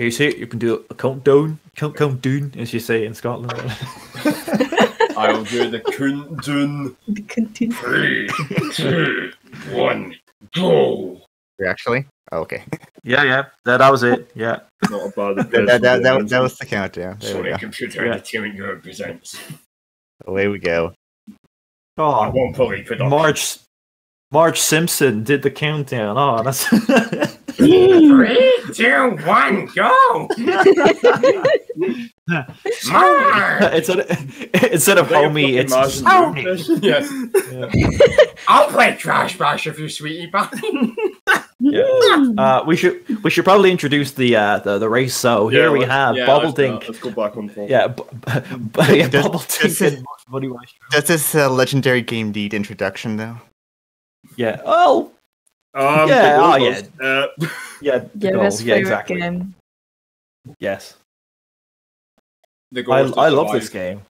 Casey, you say it? You can do a countdown, count countdown, as you say in Scotland. I'll do the countdown. The continue. Three, two, one, go. Actually, oh, okay. yeah, yeah, that, that was it. Yeah, Not a bad That, that, that, that, that was the countdown. There we Sorry, go. Computer Yeah. Entertainment Europe presents. Away we go. Oh, I won't fully put on. Marge, Marge Simpson did the countdown. Oh, that's Three, two, one, go! Marge! instead of, instead of homie, it's Sony. yes. I'll play Trash Bash if you sweetie pie. Yeah. Uh, we should we should probably introduce the uh, the, the race. So here we have yeah, Bobble let's go. Dink. Let's go back on form. Yeah, b- b- yeah, Does- Bobble does Dink it- and Buddy Weiss. Does uh, legendary game need introduction though? Yeah. Oh, Um, Yeah, oh, yeah. Uh, yeah. Yeah, goal. best yeah, favorite exactly. game. Yes, The I goal is I love survive. this game.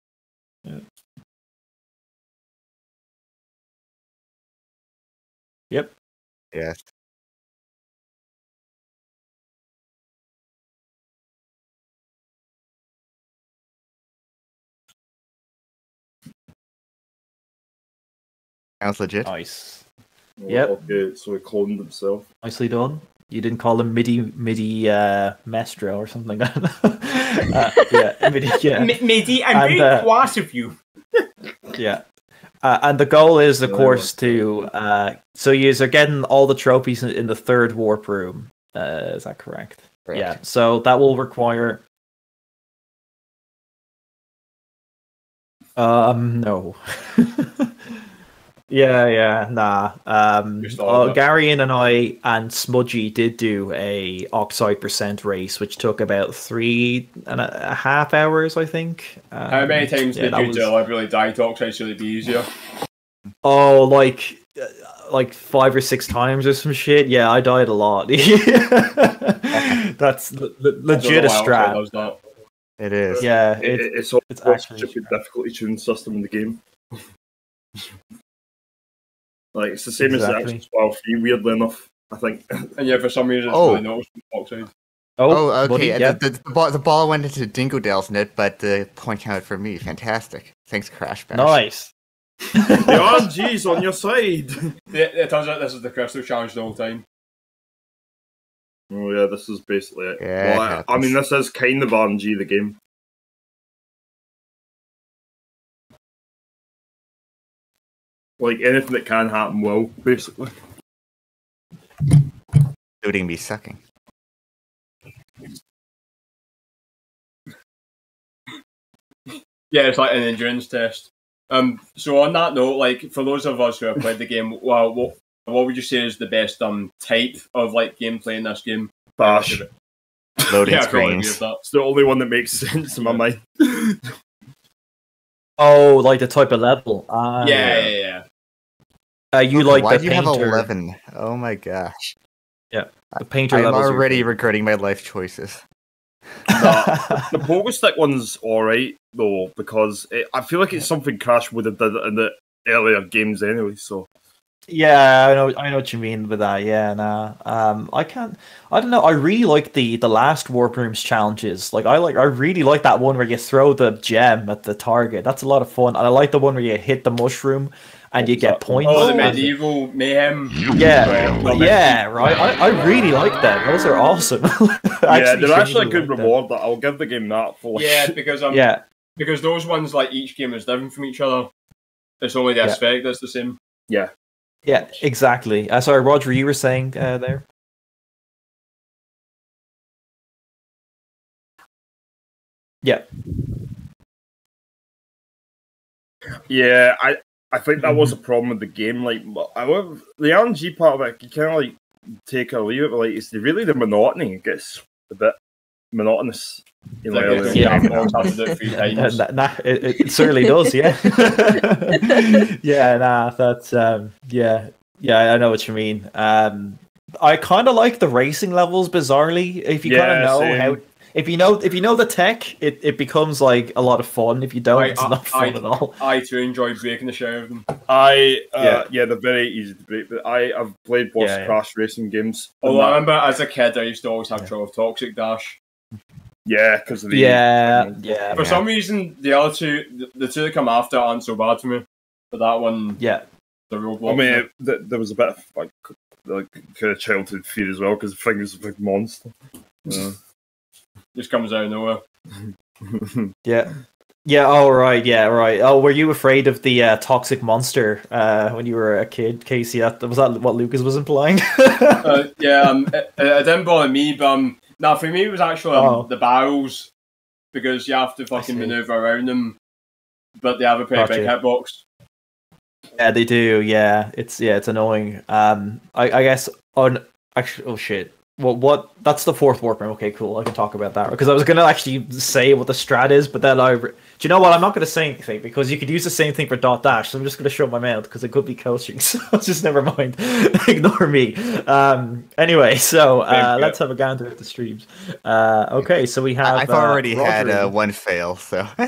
Yep. Yes. Sounds legit. Nice. Yep. Okay, so he cloned himself. Nicely done. You didn't call him MIDI MIDI uh, Mestro or something like that. uh, yeah, MIDI. Yeah. M- Midi, I'm And, very uh, cross of you. Yeah. Uh, and the goal is, of Yeah, course, to uh, so you are getting all the trophies in, in the third warp room. Uh, is that correct? Correct. Yeah. So that will require. Um. No. yeah. Yeah. Nah. Um. Just Uh, it. Gary and I and Smudgy did do a oxide percent race, which took about three and a, a half hours, I think. How Um, many times yeah, did that you was- deliberately die to oxide so it'd be easier? Oh, like uh, like five or six times or some shit. Yeah, I died a lot. That's le- le- legit a why strat. It is. Yeah, It, it, it- it's all it's the actually stupid difficulty tune system in the game. like it's the same Exactly. as the Xbox 12 weirdly enough. I think. And yeah, for some reason it's Oh. really noticeable oxide. Oh, okay. buddy, yeah. the, the, the, ball, the ball went into Dingodile's net, but the point counted for me. Fantastic. Thanks, Crash Bash. nice. the RNG's on your side. It, it turns out this is the crystal challenge the whole time. Oh yeah, this is basically it. Yeah, well, it I, I mean, this is kind of RNG the game. Like anything that can happen will, basically. Including me sucking. Yeah, it's like an endurance test. Um, so on that note, like for those of us who have played the game, well, what what would you say is the best um type of like gameplay in this game? Bash. Loading yeah, I probably agree screens. It's the only one that makes sense in my mind. Oh, like the type of level. Ah, yeah, yeah, yeah. Uh, you like Why the do you have 11? Oh my gosh. Yeah, the painter I'm already good. regretting my life choices. the pogo stick one's alright though because it, I feel like it's something Crash would have done in the earlier games anyway. So Yeah, I know, I know what you mean with that. Yeah, nah. Um, I can't. I don't know. I really like the the last warp rooms challenges. Like, I like, I really like that one where you throw the gem at the target. That's a lot of fun. And I like the one where you hit the mushroom and you get points. Oh, the medieval mayhem. yeah, Well, yeah, right. I, I really like them. Those are awesome. I yeah, they're actually a good like reward. That I'll give the game that for. Yeah, because um, Yeah, because those ones like each game is different from each other. It's only the Yeah. aspect that's the same. Yeah. Yeah, exactly. Uh, sorry, Roger, you were saying uh, there. Yeah, Yeah, I I think that was a problem with the game. Like, but I love the RNG part of it. You kind of like take it or leave it. But like, it's really the monotony. It gets a bit monotonous. You know, Like. Yeah. yeah, always to do it three Yeah, times. nah, nah, it, it certainly does. Yeah, yeah. Nah, that's um, yeah, yeah. I know what you mean. Um, I kind of like the racing levels. Bizarrely, if you kind of know same. how, if you know, if you know the tech, it, it becomes like a lot of fun. If you don't, I- it's I- not fun I- at all. I too enjoy breaking the shit of them. I uh, Yeah. yeah. they're very easy to break. But I have played both Yeah, yeah. Crash racing games. Oh, I remember as a kid, I used to always have trouble with Toxic Dash. Yeah, because of the Yeah, yeah, For some reason, the other two, the, the two that come after, aren't so bad to me. But that one, yeah. the roadblock. I mean, it, th- there was a bit of like, like kind of childhood fear as well because Finger's a big monster. Yeah. Just comes out of nowhere. Yeah. Yeah, oh right, yeah, right. Oh, were you afraid of the uh, toxic monster uh, when you were a kid, Casey? That was that what Lucas was implying? uh, yeah, um, it, it didn't bother me, but um, now for me it was actually um, Oh. the barrels because you have to fucking maneuver around them, but they have a pretty big Gotcha. hitbox. yeah, they do. Yeah, it's yeah, it's annoying. Um, I, I guess on actually, oh shit. Well, what? That's the fourth warp room. Okay, cool. I can talk about that because I was gonna actually say what the strat is, but then I. Re- do you know what? I'm not gonna say anything because you could use the same thing for dot dash. So I'm just gonna shut my mouth because it could be coaching. So just never mind. Ignore me. Um. Anyway, so uh, let's have a gander at the streams. Uh. Okay, so we have. I- I've uh, already had Rodri. uh, one fail, so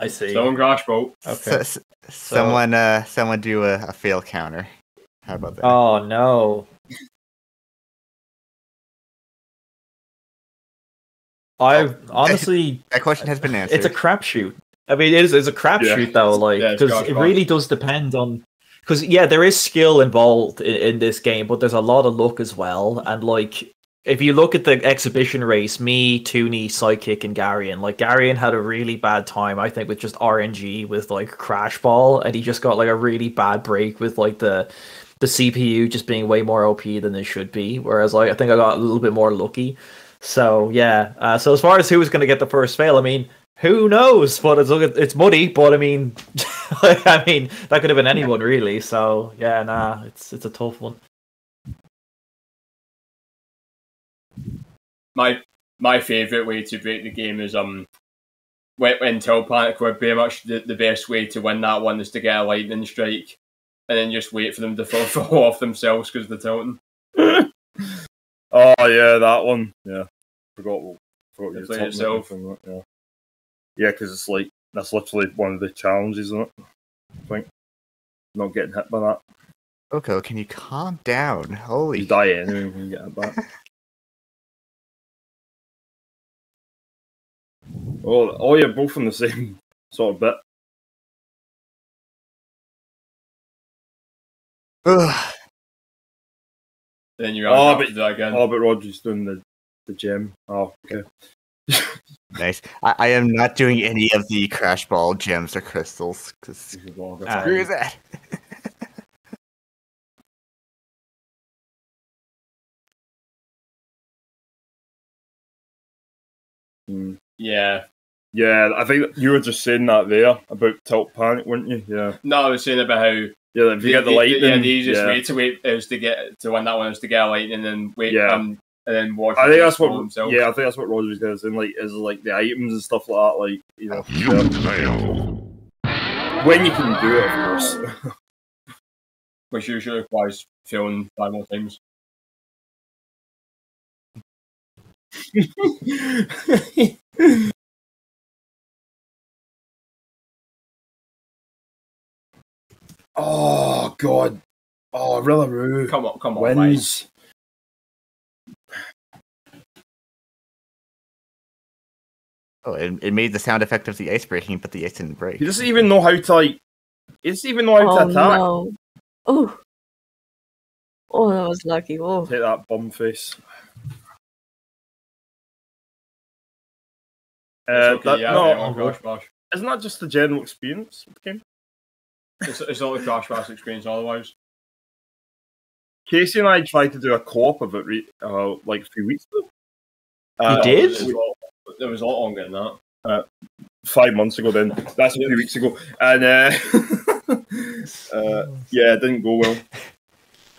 I see. Someone crash boat. Okay. So- s- someone uh someone do a, a fail counter. How about that? Oh no. I oh. honestly, that question has been answered. it's a crapshoot. I mean, it is it's a crapshoot though, like because gosh, it gosh. really does depend on. Because yeah, there is skill involved in, in this game, but there's a lot of luck as well. And like, if you look at the exhibition race, me, Tooney, Psychic, and Garion, like Garion had a really bad time, I think, with just RNG with like Crash Ball, and he just got like a really bad break with like the the CPU just being way more OP than it should be. Whereas like I think I got a little bit more lucky. So yeah. Uh, so as far as who was going to get the first fail, I mean, who knows? But it's it's muddy. But I mean, I mean that could have been anyone really. So yeah, nah, it's it's a tough one. My my favourite way to break the game is um when, when Tilt Panic were pretty much the, the best way to win that one is to get a lightning strike and then just wait for them to fall, fall off themselves because they're tilting. oh yeah, that one. Yeah, forgot. what- Forgot you Play were talking about yourself. from that, Yeah, yeah, because it's like that's literally one of the challenges, isn't it? I think not getting hit by that. Okay, can you calm down? You Holy die anyway when you get hit back. oh, oh, yeah, both in the same sort of bit. Ugh. Then you Oh, but- to do that again. Oh, but Roger's doing the the gem. Oh, okay. nice. I, I am not doing any of the crash ball gems or crystals because Ah, screw that. Hmm. Yeah. Yeah, I think you were just saying that there about tilt panic, weren't you? Yeah, No, I was saying about how yeah. If you get the the- lightning, yeah, the easiest yeah. way to wait is to get to win that one is to get a lightning and then wait Yeah. um, and then watch. I think that's fall what. themselves. Yeah, I think that's what Roger's going to say. Like, is like the items and stuff like that. Like, you know, yeah. when you can do it, of course. which usually requires failing five more times. oh God! Oh, Rillaroo Come on, come on, mate. Oh, it, it made the sound effect of the ice breaking, but the ice didn't break. He doesn't even know how to like. He doesn't even know how Oh to attack. no. Oh. Oh, that was lucky. Oh. Take that bomb face. Uh, okay, that- yeah, no, yeah, on Crash Bash. isn't that just the general experience of the game? It's, it's not the Crash Bash experience otherwise. Casey and I tried to do a co-op of it re- uh, like a few weeks ago. Uh, You did? There was a lot, there was a lot longer than that. Five months ago then. That's a few weeks ago. And uh, uh, yeah, it didn't go well.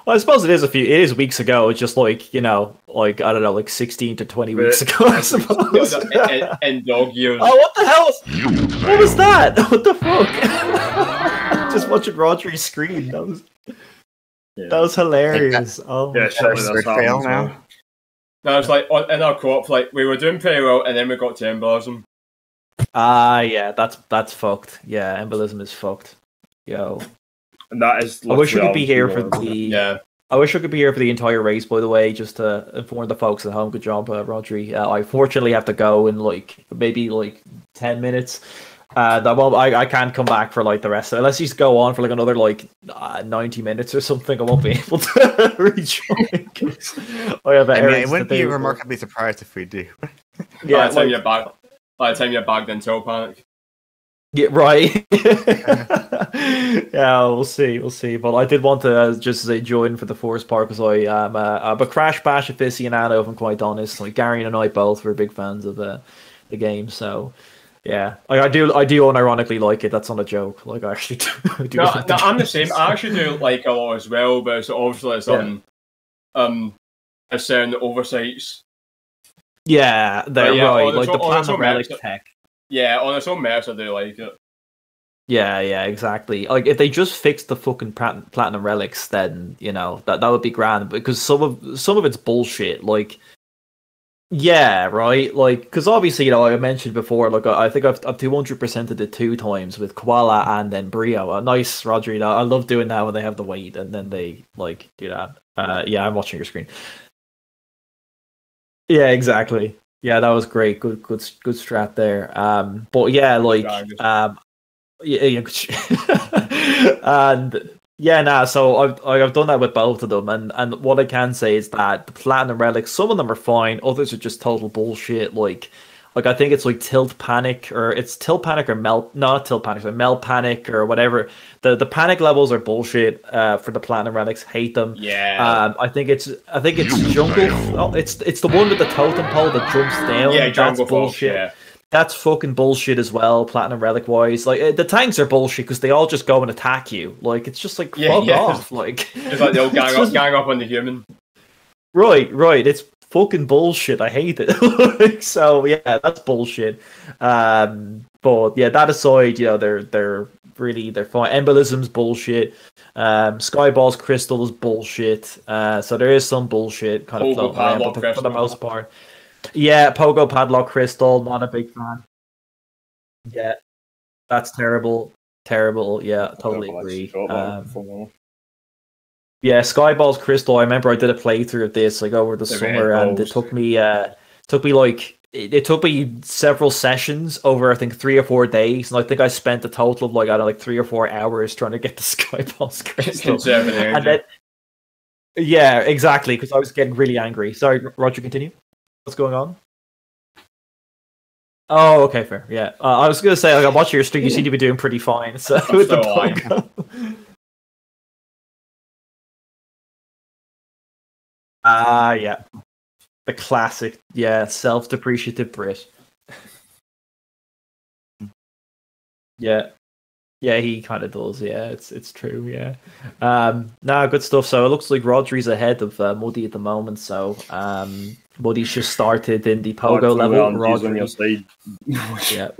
Well, I suppose it is a few. It is weeks ago. It's just like you know, like I don't know, like sixteen to twenty weeks ago. I suppose. and, in- in dog years. oh, what the hell? Was, what was that? What the fuck? just watching Rodri's screen. That was Yeah. that was hilarious. Oh, Yeah, my surely gosh. that's Third happened fail now. Well. No, it's like on, in our co-op, like we were doing pretty well, and then we got to N. Ballism. Ah, yeah, that's that's fucked. Yeah, N. Ballism is fucked. Yo, And that is. I wish we could be here for the. Yeah, I wish I could be here for the entire race. By the way, just to inform the folks at home. Good job, uh, Rodri. Uh, I fortunately have to go in like maybe like ten minutes. Uh, that well, I, I can't come back for like the rest of it. Unless you go on for like another like uh, 90 minutes or something, I won't be able to rejoin. 'cause I have I mean, I wouldn't be do. remarkably surprised if we do. yeah, By the time like- you're back, by the time you're bagged into panic. Yeah, right. yeah, we'll see, we'll see. But I did want to uh, just say join for the forest part because I am uh, I'm a Crash Bash aficionado. If I'm quite honest, like Gary and I both were big fans of uh, the game. So yeah, I, I do I do unironically like it. That's not a joke. Like I actually do. I do No, like no, the I'm the same. I actually do like a lot as well, but it's obviously some um a certain oversights. Yeah, they're But yeah, right. Like the own- on its Platinum own Relic merits, tech. Yeah, on its own merits, I do like it. Yeah, yeah, exactly. Like if they just fixed the fucking platinum relics, then you know that that would be grand. Because some of some of it's bullshit. Like, yeah, right. Like, because obviously, you know, I mentioned before. Like, I I think I've I've two hundred percented it two times with Koala and then Brio. Uh, nice, Rodri. I love doing that when they have the weight and then they like do that. Uh, yeah, I'm watching your screen. Yeah, exactly. Yeah, that was great. Good, good, good strat there. Um, but yeah, like, um, yeah, yeah, and yeah, nah. So I've I've done that with both of them, and and what I can say is that the platinum relics, some of them are fine, others are just total bullshit. Like, like I think it's like tilt panic or it's tilt panic or melt, not tilt panic, but melt panic or whatever. The the panic levels are bullshit. Uh, for the platinum relics, hate them. Yeah. Um, I think it's I think it's jungle. Oh, it's it's the one with the totem pole that jumps down. yeah, That's Jungle Falls, bullshit. yeah. That's fucking bullshit as well. Platinum relic wise, like uh, the tanks are bullshit because they all just go and attack you. Like it's just like Yeah, fuck yeah. off. Like It's like they'll gang It's up, gang up on the human. Right, right. It's fucking bullshit. I hate it. so yeah, that's bullshit. Um, but yeah, that aside, you know, they're they're really they're fine. N. Ballism's bullshit. Um, Skyball's crystal is bullshit. Uh, so there is some bullshit kind of floating around, but the- for the most part, yeah, Pogo padlock crystal. Not a big fan. Yeah, that's terrible. Terrible. Yeah, totally agree. Um, yeah, Skyball's Crystal. I remember I did a playthrough of this like over the The summer, and it took me uh took me like it, it took me several sessions over I think three or four days, and I think I spent a total of like I don't know, like three or four hours trying to get the Skyball's Crystal. And then, yeah, exactly, because I was getting really angry. Sorry, Roger, continue. What's going on? Oh, okay, fair. Yeah, uh, I was gonna say like I'm watching your stream. You seem to be doing pretty fine. So with the alive. Pogo. Ah, yeah. The classic, yeah, self-depreciative Brit. yeah. Yeah, he kind of does. Yeah, it's it's true. Yeah. Um, no, good stuff. So it looks like Rodri's ahead of uh, Muddy at the moment. So um, Muddy's just started in the pogo level. on your Rodri, yeah.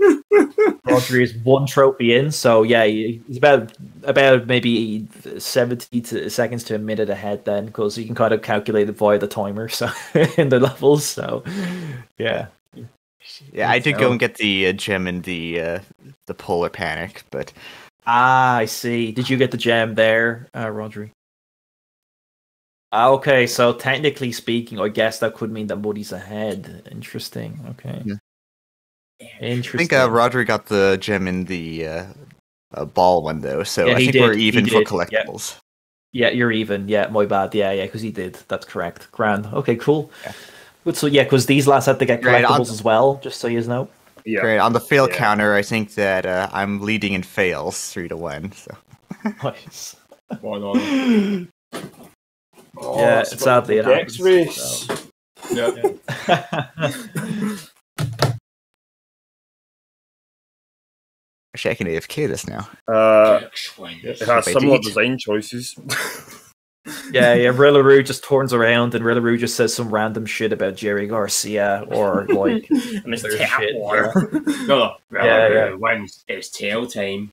Rodri is one trophy in, so yeah, he's about about maybe seventy to seconds to a minute ahead then, because you can kind of calculate it via the timer. So in the levels, so yeah, Yeah, I did go and get the uh, gem in the uh, the polar panic, but Ah, I see. Did you get the gem there, uh, Rodri? Ah, Okay, so technically speaking, I guess that could mean that Muddy's ahead. Interesting. Okay. Yeah. I think uh, Rodri got the gem in the uh, uh, ball one though, so Yeah, I he think we're even for did, yeah. collectibles. Yeah, you're even. Yeah, my bad. Yeah, yeah, because he did. That's correct. Grand. Okay, cool. Yeah. Good. So yeah, because these lads had to get collectibles on- as well. Just so you know. Yeah. Great. On the fail Yeah. counter, I think that uh, I'm leading in fails three to one. So Nice. One on. Oh, Yeah, it's sadly it the Dex happens, race. so. Yeah. actually, I can AFK this now. Uh, Swing. it has If I similar design choices. yeah, yeah. Rillaroo just turns around and Rillaroo just says some random shit about Jerry Garcia or like. And it's There's tap shit, water. no, no. Yeah, yeah. When's it's tail time?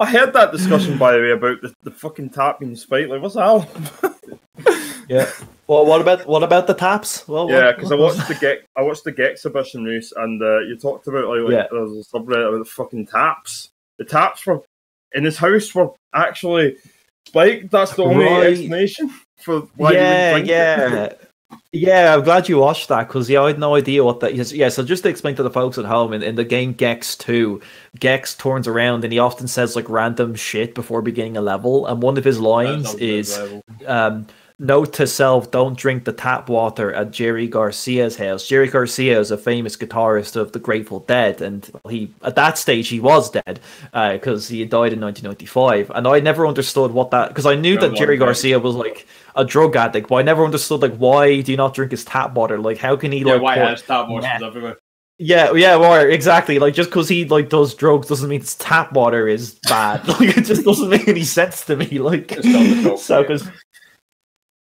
I heard that discussion by the way about the, the fucking tap being spiked. Like, what's that? yeah. Well, what about what about the taps? Well, yeah, because I watched the Gex I watched the Gex exhibition race, and uh, you talked about like, like Yeah. there was a subreddit about the fucking taps. The taps were in his house were actually Spike, that's the only Right. explanation for why yeah, you would drink it. yeah. Yeah, I'm glad you watched that because yeah, I had no idea what that is. Yeah, so just to explain to the folks at home, in, in the game Gex 2, Gex turns around and he often says like random shit before beginning a level, and one of his lines is um, note to self don't drink the tap water at jerry garcia's house jerry garcia is a famous guitarist of the grateful dead and he at that stage he was dead because he died in 1995 and i never understood what that because i knew that jerry garcia was like a drug addict but i never understood like why do you not drink his tap water like how can he Yeah, like why put- has tap water Yeah. everywhere? yeah, yeah, well, exactly. Like just because he like does drugs doesn't mean it's tap water is bad. Like it just doesn't make any sense to me. Like It's not the top, so because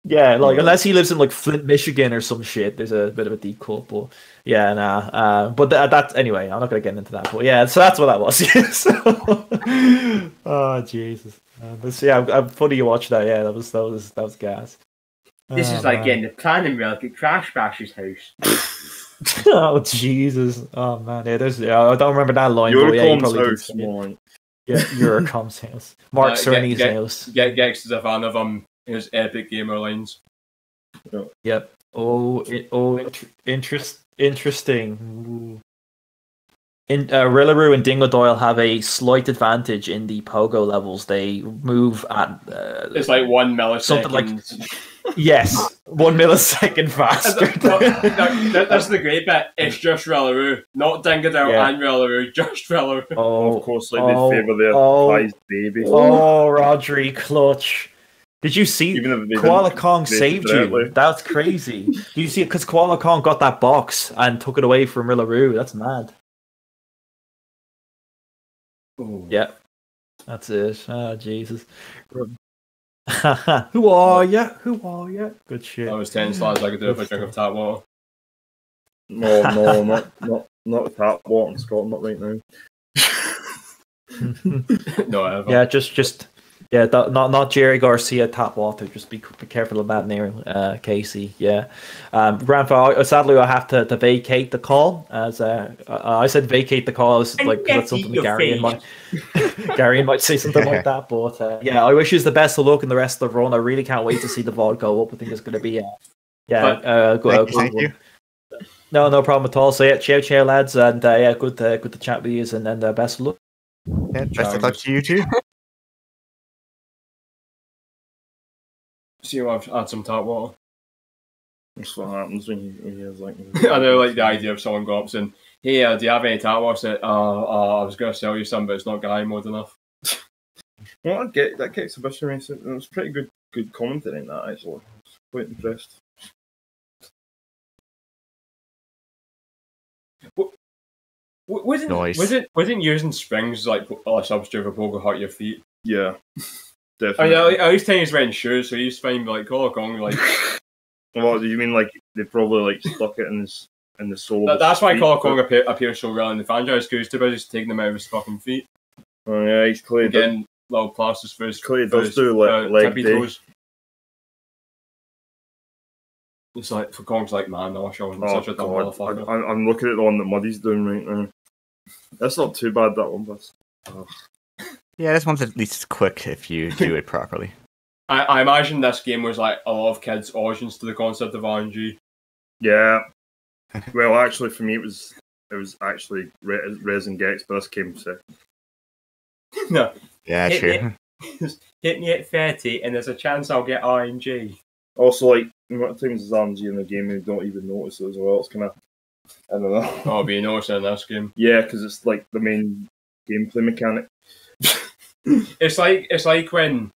yeah, like unless he lives in like Flint, Michigan or some shit, there's a bit of a deep cut. But yeah, nah. Uh, but th- that anyway, I'm not gonna get into that. But yeah, so that's what that was. so, oh Jesus. Uh, but yeah, I'm, I'm funny you watched that. Yeah, that was that was that was gas. This Oh, is like man. getting the planning milk at Crash Bash's house. oh Jesus! Oh man, yeah, there's yeah, I don't remember that line, but yeah, you Eurocom's probably did house, say it. more like. Yeah, Eurocom's house. Mark Uh, get- Cerny's get- house. Get Gex is a fan of um his epic gamer lines. Yep. Oh, it, oh, int- interest, interesting. Ooh. In uh, Rillaroo and Dingodile have a slight advantage in the pogo levels. They move at uh, It's like one millisecond. Something like- yes, one millisecond faster. No, no, that- that's the great bit. It's just Rillaroo, not Dingodile Yeah. and Rillaroo, just Rillaroo. oh, of course, like oh, they favour their oh. prized baby. oh, Rodri clutch. Did you see? Even if Koala Kong saved you. That's crazy. Did you see it? Because Koala Kong got that box and took it away from Rillaroo. That's mad. Yeah, that's it. Oh, Jesus. Who are ya? Who are ya? Good shit. That was 10 slides I could do if I drink of tap water. No, no, not not not tap water in Scotland, not right now. no, ever. yeah, just, just, yeah, that, not, not Jerry Garcia tap water. Just be, be careful of that near uh, Casey. Yeah, um, Grandpa. Sadly, I have to, to vacate the call. As uh, I I said, vacate the call. As, And like 'cause that's something that Gary face. might Gary might say something like that. But uh, yeah, I wish you the best of luck in the rest of the run. I really can't wait to see the VOD go up. I think it's going to be, uh, yeah, But- uh, go, Thank uh, you, thank good you. No, no problem at all. So yeah, ciao, ciao, lads, and uh, yeah, good, uh, good to chat with you, and then uh, best of luck. Yeah, best of luck to you too. See you I've had some tap water. That's what happens when you when you're like. I know, like the idea of someone going up saying, "Hey, uh, do you have any tap water?" I uh, uh, I was going to sell you some, but it's not guy mode enough." Well, I get that exhibition race. It was pretty good, good commentary in that actually. I was quite impressed. W- Wasn't Nice. wasn't wasn't using springs like a substitute for pogo hurt your feet? Yeah, I definitely. mean, at- least he's wearing shoes, so he's fine. Like Kong, like What do you mean? Like they probably like stuck it in his in the sole. that, that's why but- Kong appear, appears so well in the franchise. Because he's too busy taking them out of his fucking feet, Oh yeah, he's clearly done. getting little plasters for his, Clearly does his do, like, uh, leg day. toes. It's like for Kong's like man, no, showing Oh such a dumb god, motherfucker. I, I'm, I'm looking at the one that Muddy's doing right now. That's not too bad. That one, but Yeah, this one's at least quick if you do it properly. I, I imagine this game was like a lot of kids' origins to the concept of RNG. yeah. Well, actually, for me, it was it was actually Re- Resin Gex, but this came second. no, Yeah, Hit true. it. hit me at 30 and there's a chance I'll get RNG. Also, like, what times is RNG in the game and you don't even notice it as well? It's kind of, I don't know. Oh, I'll be noticing in this game. Yeah, because it's like the main gameplay mechanic. It's like it's like when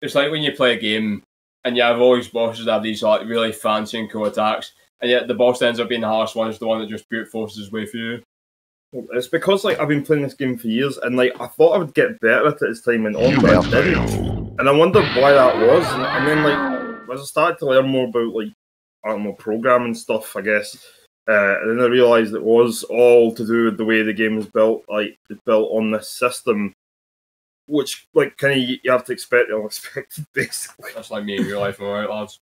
it's like when you play a game and you have all these bosses that have these like really fancy and cool attacks, and yet the boss ends up being the hardest one is the one that just brute forces his way through. It's because like I've been playing this game for years, and like I thought I would get better at it as time went on, but I didn't. And I wondered why that was. And, and then like as I started to learn more about like I don't know programming stuff, I guess. Uh, and then I realised it was all to do with the way the game is built. Like it's built on this system, which like kind of you have to expect the unexpected, basically. That's like me in real life, alright, lads.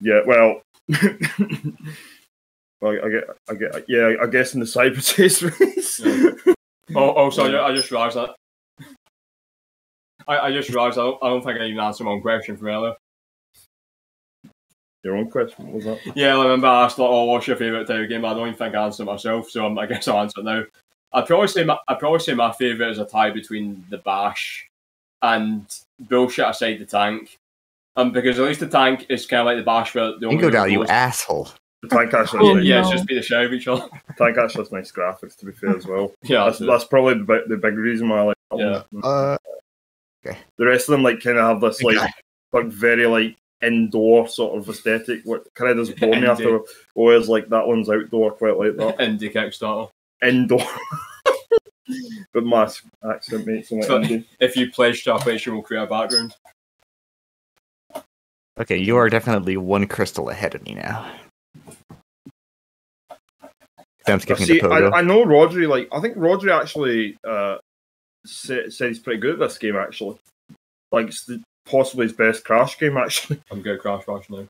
Yeah, well, well, I get, I get, yeah, I guess in the cyber chase race. Yeah. Oh, also, I ju- I just realised that I, I just realised I don't, I don't think I even answered my own question from earlier. Your own question, was that? Yeah, I remember I asked like, "Oh, what's your favourite type of game?" I don't even think I answered myself, so um, I guess I'll answer it now. I'd probably say my I'd probably say my favourite is a tie between the Bash and bullshit aside the tank. Um, because at least the tank is kind of like the Bash, where the only Dingodile, you asshole. The tank actually, Oh, has Yeah, nice, it's just be the show of each other. tank actually has nice graphics. To be fair, as well. yeah, That's, that's, that's probably the big, the big reason why I like Yeah. one. Uh, The rest of them like kind of have this like, Okay. like very like indoor sort of aesthetic. What kind of does bore me after? Whereas like that one's outdoor, quite like that indie Kickstarter. Indoor. but my accent makes it like So- indie. If you pledge to a place, you will create a background. okay, you are definitely one crystal ahead of me now. I'm skipping See, the pogo. I, I know Rodri. Like, I think Rodri actually uh, said, said he's pretty good at this game. Actually, like, it's the, possibly his best Crash game. Actually, I'm good at Crash Bash now.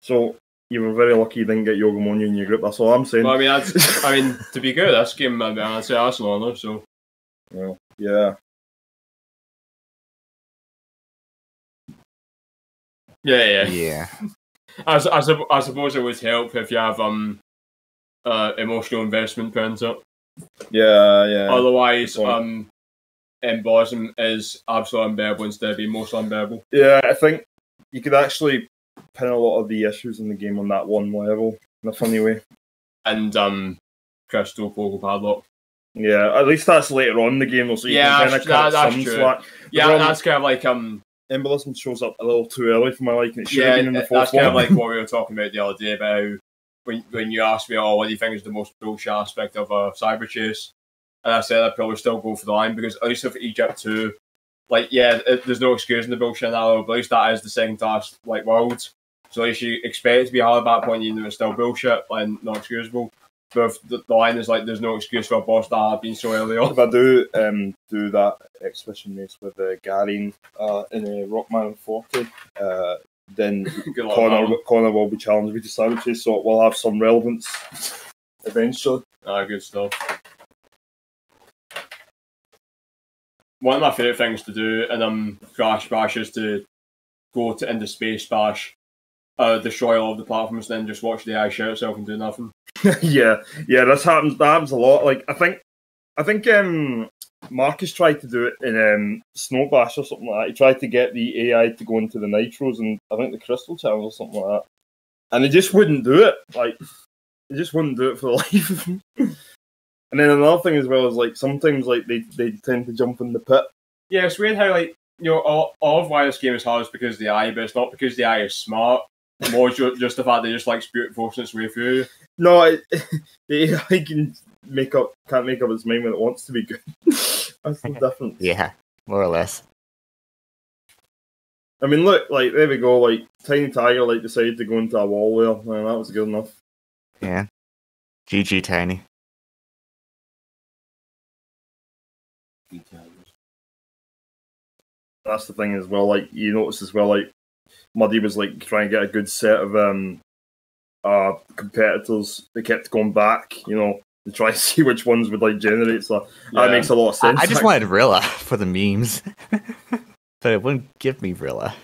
so you were very lucky you didn't get Yoga Yogamoni in your group. That's all I'm saying. Well, I mean, that's, I mean, to be good at this game, I mean, I'd say Arsenal on there, so Well, yeah, yeah, yeah. yeah. I, I, I suppose it would help if you have um uh emotional investment put into it. yeah, yeah. Otherwise, good point. um, N. Ballism is absolutely unbearable instead of being mostly unbearable. Yeah, I think you could actually pin a lot of the issues in the game on that one level in a funny way. And um, Crystal Pogo Padlock. Yeah, at least that's later on in the game, so you Yeah, can kind that's- of cut that- some true. slack. Yeah, problem- that's kind of like um, N. Ballism shows up a little too early for my liking. It should yeah, have been in the that's fourth kind of like what we were talking about the other day about how when when you asked me, oh, what do you think is the most bullshit aspect of a cyber chase? And I said I'd probably still go for the line because at least with Egypt two, like yeah, it, there's no excuse in the bullshit now, at least that is the second task like world. So least you expect it to be hard at that point, even though it's still bullshit and not excusable. But if the, the line is like there's no excuse for a boss that had been so early on. if I do um, do that exhibition race with uh, Gary uh, in a Rockman 40, uh, then luck, Connor. Connor will be challenged with the Chase, so we'll have some relevance eventually. Ah, good stuff. One of my favourite things to do in um, Crash Bash is to go to into Space Bash, uh, destroy all of the platforms, and then just watch the AI shout itself and do nothing. yeah, yeah, this happens. That happens a lot. Like I think, I think um, Marcus tried to do it in um, Snow Bash or something like that. He tried to get the AI to go into the nitros and I think the Crystal Channel or something like that, and they just wouldn't do it. Like they just wouldn't do it for life. And then another thing as well is like sometimes like they, they tend to jump in the pit. Yeah, it's weird how like you know all, all of why this game is hard is because of the AI, but it's not because the AI is smart. More ju- just the fact they just like spirit forcing its way through you. No, it, the AI can make up can't make up its mind when it wants to be good. That's the difference. Yeah, more or less. I mean, look, like there we go. Like Tiny Tiger, like decided to go into a wall there. Man, that was good enough. Yeah. GG Tiny. That's the thing as well. Like you notice as well, like Muddy was like trying to get a good set of um uh competitors. They kept going back, you know, to try to see which ones would like generate. So Yeah. that makes a lot of sense. I just wanted Rilla for the memes. but it wouldn't give me Rilla.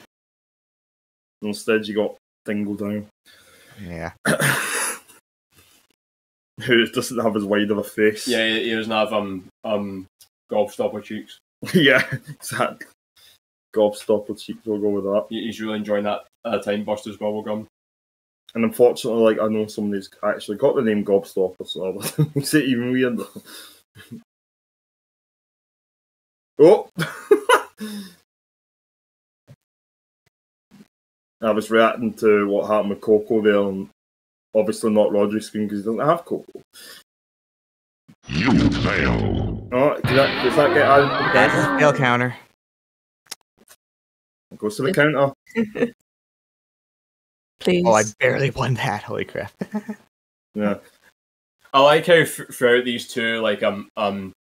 Instead, you got Dingodile, Yeah. who doesn't have as wide of a face. Yeah, he, he doesn't have um um gobstopper cheeks. yeah, exactly. Gobstopper cheeks. We'll go with that. He's really enjoying that uh, Time Busters bubblegum. And unfortunately, like I know somebody's actually got the name Gobstopper, so that makes it even weirder. oh, I was reacting to what happened with Coco there, and obviously not Rodri's screen because he doesn't have Coco. You fail. Oh, does that, does that get added? That's a fail counter. Goes to the counter. Please. Oh, I barely won that. Holy crap. Yeah, I like how th- throughout these two, like um um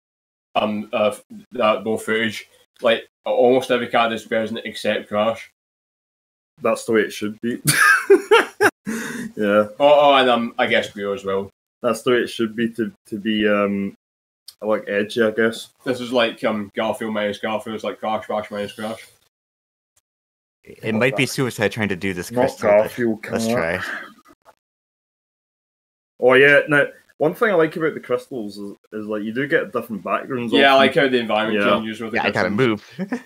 um uh that both footage, like almost every card is present except Crash. that's the way it should be. yeah. Oh, oh and um I guess Brio as well. That's the way it should be to to be um I like edgy, I guess. This is like um Garfield minus Garfield. It's like Crash Bash minus Crash. It might be suicide trying to do this, Not Crystal. Garfield. Let's come on. try. Oh yeah, now one thing I like about the crystals is, is like you do get different backgrounds. Yeah, I like how the environment Yeah. changes with the Yeah, I gotta move.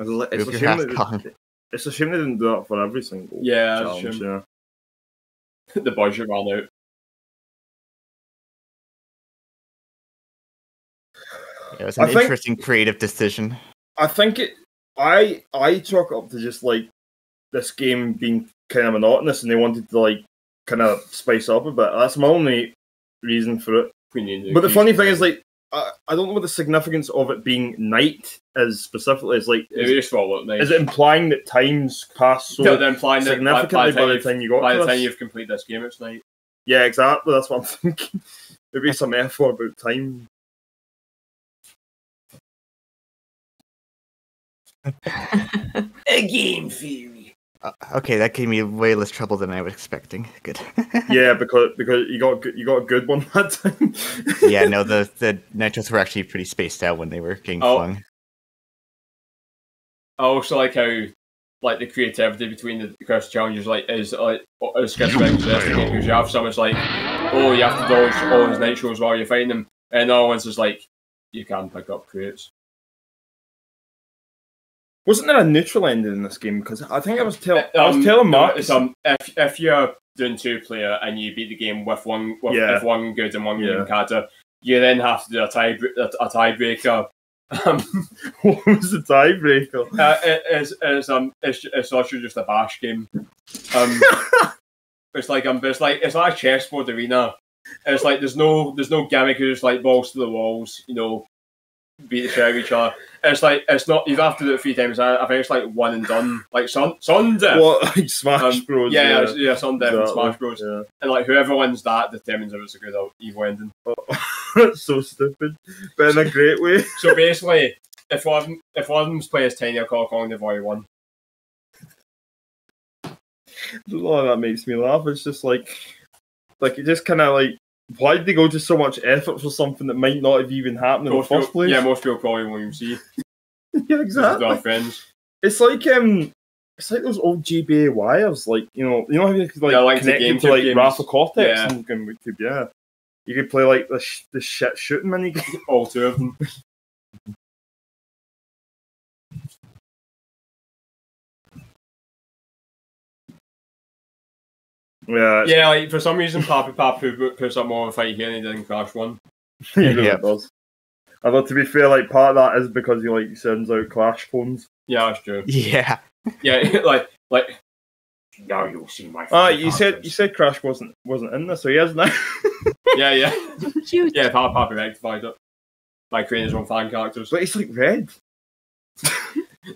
It's, like, it's, Move a shame that, it's a shame they didn't do that for every single Yeah, that's a challenge. shame. Yeah. the budget ran out. It was I an think- interesting creative decision. I think it. I I chalk it up to just like this game being kind of monotonous, and they wanted to like kind of spice up a bit. That's my only reason for it. But the funny thing is, like, I, I don't know what the significance of it being night is specifically. Is like, it is, just felt look nice. is it implying that times pass so So they're implying that by, significantly by, the you've- time you got by to the time this? you've completed this game, it's night. Yeah, exactly. That's what I'm thinking. Maybe some metaphor about time. A game theory. Uh, okay, that gave me way less trouble than I was expecting. Good. Yeah, because because you got you got a good one that time. yeah, no, the the nitros were actually pretty spaced out when they were getting Oh. flung. I also like how like the creativity between the quest challenges like is like is schizophrenic because you have some it's like oh you have to dodge all these nitros while you find them and other ones is like you can pick up crates. Wasn't there a neutral ending in this game? Because I think I was telling I was Um, telling Mark. um, if if you're doing two player and you beat the game with one with, Yeah. with one good and one Yeah. character, you then have to do a tie a, a tiebreaker. Um, what was the tiebreaker? uh, it, it's, it's um it's, it's actually just a bash game. Um, it's like um it's like it's like a chessboard arena. It's like there's no there's no gimmick. It's just like balls to the walls. You know, beat the shit out of each other. It's like it's not you have have to do it three times. I, I think it's like one and done. Like Sun Sundeath. What like Smash Um, Bros? yeah, yeah, yeah, and Exactly. Smash Bros. Yeah. And like whoever wins that determines if it's a good or evil ending. That's so stupid, but in a great way. So basically, if one of them, if one of them's playing as Tiny or Kong Kong, they've already won. I don't know why that makes me laugh. It's just like, like it just kind of like, why did they go to so much effort for something that might not have even happened in the Most first people, place? yeah, most people probably won't even see. yeah, exactly. friends. It's like um, it's like those old GBA wires. Like you know, you know how you could like Yeah, like connect to like games. Rafa Cortex Yeah. and. Yeah, you could play like the sh- the shit shooting mini. All two of them. Yeah, Yeah, like for some reason, Pappy Papu puts up more of a fight here and he didn't crash one. he really Yeah. does. Although to be fair, like part of that is because he like sends out clash phones. Yeah, that's true. Yeah. Yeah, like like Now you'll see my. Ah, full you said you said Crash wasn't wasn't in this, so he is now. yeah, yeah, Huge. yeah. Pappy Pappy rectified it by creating his own fan characters. but he's like red.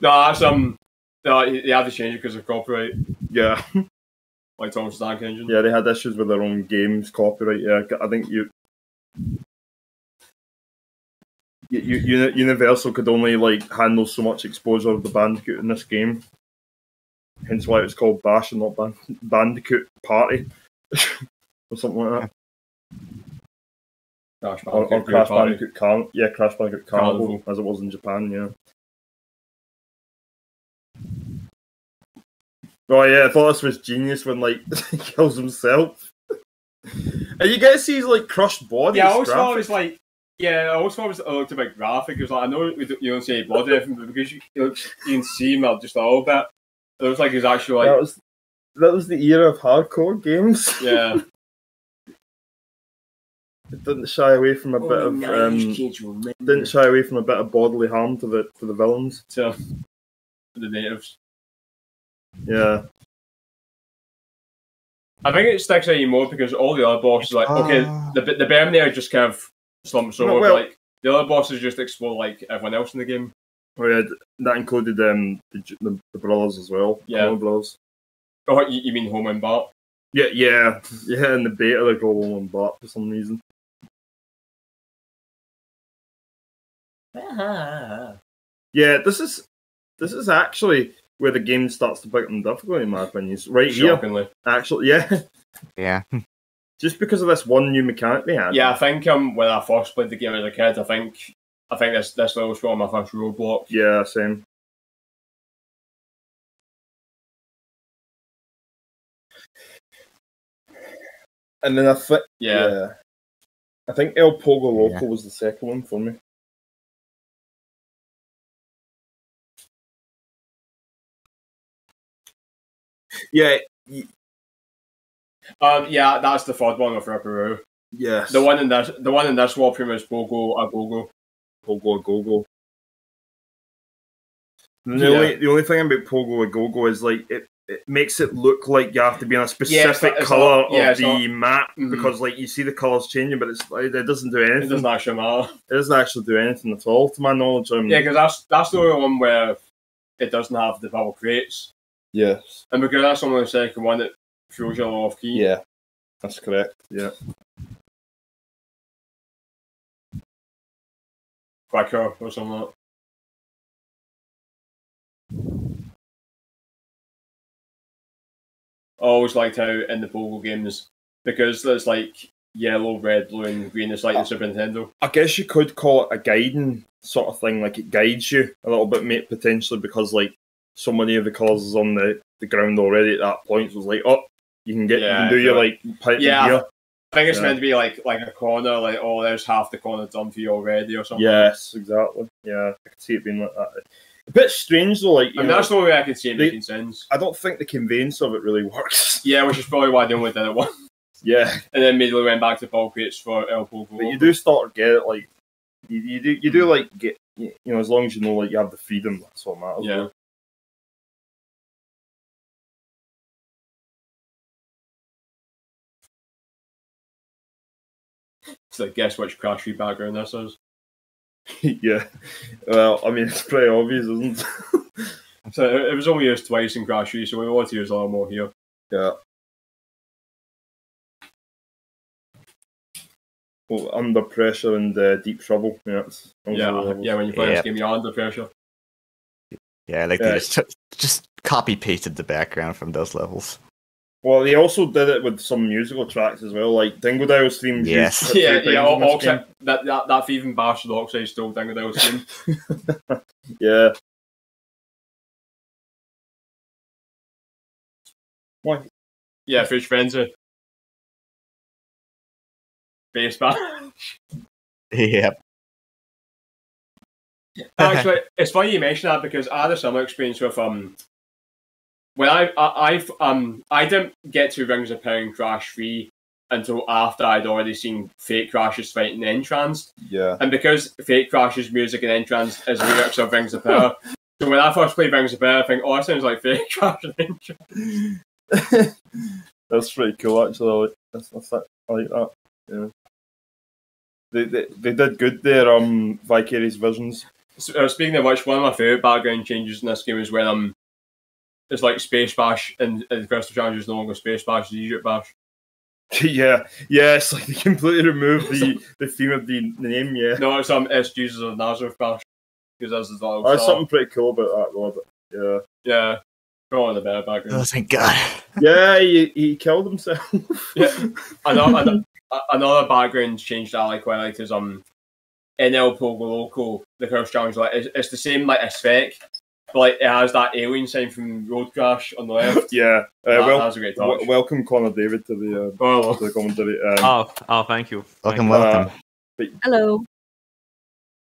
No, that's um. No, they had to change it because of copyright, Yeah, like Thomas Tank Engine. yeah, they had issues with their own games copyright. Yeah, I think you. You, you, Universal could only like handle so much exposure of the Bandicoot in this game, hence why it's called Bash and not Ban- Bandicoot Party or something like that, Crash or, or Bandicoot Crash Bandicoot Car- yeah, Crash Bandicoot Carnival, Carnival. as it was in Japan. Yeah. Oh yeah, I thought this was genius when like he kills himself. and you get to see his like crushed body. Yeah, I it's always thought it was like. Yeah, I always thought it, was, it looked a bit graphic. It was like I know we don't, you don't see any blood or anything, but because you, you, know, you can see him just a little bit, it looks like he's actually that like was that was the era of hardcore games. yeah. It didn't shy away from a bit of naive um, kids will remember. didn't shy away from a bit of bodily harm to the to the villains. to the natives. Yeah, I think it sticks out even more because all the other bosses, like, okay, Ah. the the Berm there just kind of slumps No, over, well- but like the other bosses just explode like everyone else in the game. oh yeah, that included um the, J- the, the brothers as well. Yeah. Coen brothers. Oh, you, you mean Homer and Bart? Yeah, yeah, yeah. In the beta, they go on Bart for some reason. Yeah, this is this is actually where the game starts to become difficult in my opinion. It's Right here, Shockingly. actually, yeah. Yeah. just because of this one new mechanic they had. Yeah, I think um when I first played the game as a kid, I think I think this this level's one of my first roadblock. Yeah, same. And then I think Yeah. I think El Pogo Loco Yeah. was the second one for me. Yeah, Um yeah, that's the third one of Ripperoo. yes. The one in this the one in this war is Bogo a Bogo. Pogo a Gogo. The Yeah. only the only thing about Pogo a Gogo is like it, it makes it look like you have to be in a specific it's color yeah, of the not- map Mhm. because like you see the colors changing, but it's like, it doesn't do It anything. doesn't actually matter. It doesn't actually do anything at all, to my knowledge. Um, Yeah, because that's that's the only one where it doesn't have the bubble crates. Yes, And because that's only the second one that throws you off key. yeah, that's correct. Yeah, Quicker or something like that. I always liked how in the Pogo games, because there's like yellow, red, blue, and green, it's like the uh, Super Nintendo. I guess you could call it a guiding sort of thing. Like it guides you a little bit, mate, potentially because like so many of the is on the, the ground already at that point. So it's like, oh, you can get you can do your like pipe Yeah, gear. I think it's Yeah. meant to be like like a corner, like oh, there's half the corner done for you already or something. Yes, exactly. Yeah, I can see it being like that. A bit strange though. Like, I mean, know, that's the only way I can see it making sense. I don't think the conveyance of it really works. Yeah, which is probably why they only did it once, yeah, and then immediately went back to ball crates for El Pogo. but you do start to get it. Like, you, you do you do like get you know as long as you know like you have the freedom. That's what matters. Yeah. So guess which Crash Free background this is. yeah. Well, I mean, it's pretty obvious, isn't it? So it it was only used twice in Crash Free, so we want to use a lot more here. yeah. Well, under pressure and uh, deep trouble. Yeah. It's, those are the Yeah, levels. yeah. When you play Yeah. this game, you're under pressure. Yeah, like Yeah. they just just copy pasted the background from those levels. Well, they also did it with some musical tracks as well, like Dingodile's theme. Yes. Yeah, yeah. All, all that that that even bastard Oxide still Dingodile's game. Yeah. Yeah, Fish Frenzy. Base bash. Yeah. Actually, it's funny you mention that because I had a similar experience with um when I, I I've um I didn't get to Rings of Power and Crash Free until after I'd already seen Fake Crash's fight fighting Entrance, Yeah. and because Fake Crash's music and Entrance is lyrics of Rings of Power. So when I first played Rings of Power, I think, oh, that sounds like Fake Crash and Entrance. That's pretty cool, actually. I like, that's, that's, that- I like that. Yeah. They, they, they did good there, um, Vicarious Visions. So, uh, speaking of which, one of my favourite background changes in this game is when um, it's like Space Bash and, and Crystal Challenge is no longer Space Bash, it's Egypt Bash. yeah, yeah, it's like they completely removed the, the theme of the name, yeah. No, it's um, it's Jesus of Nazareth Bash because that's the title. There's star. something pretty cool about that, though. But Yeah, probably the better background. Oh, thank God. yeah, yeah, he, he killed himself. Yeah. another, another, another background change that I like quite like is um, in El Pogo Loco, the Curse Challenge, like it's, it's the same like aesthetic, but like it has that alien sign from Road Crash on the left. yeah. Uh, that, well, that's a great touch. w- welcome, Connor David, to the, uh, Oh, to the commentary. Um, Oh, oh, thank you. Welcome, Thank welcome. Hello.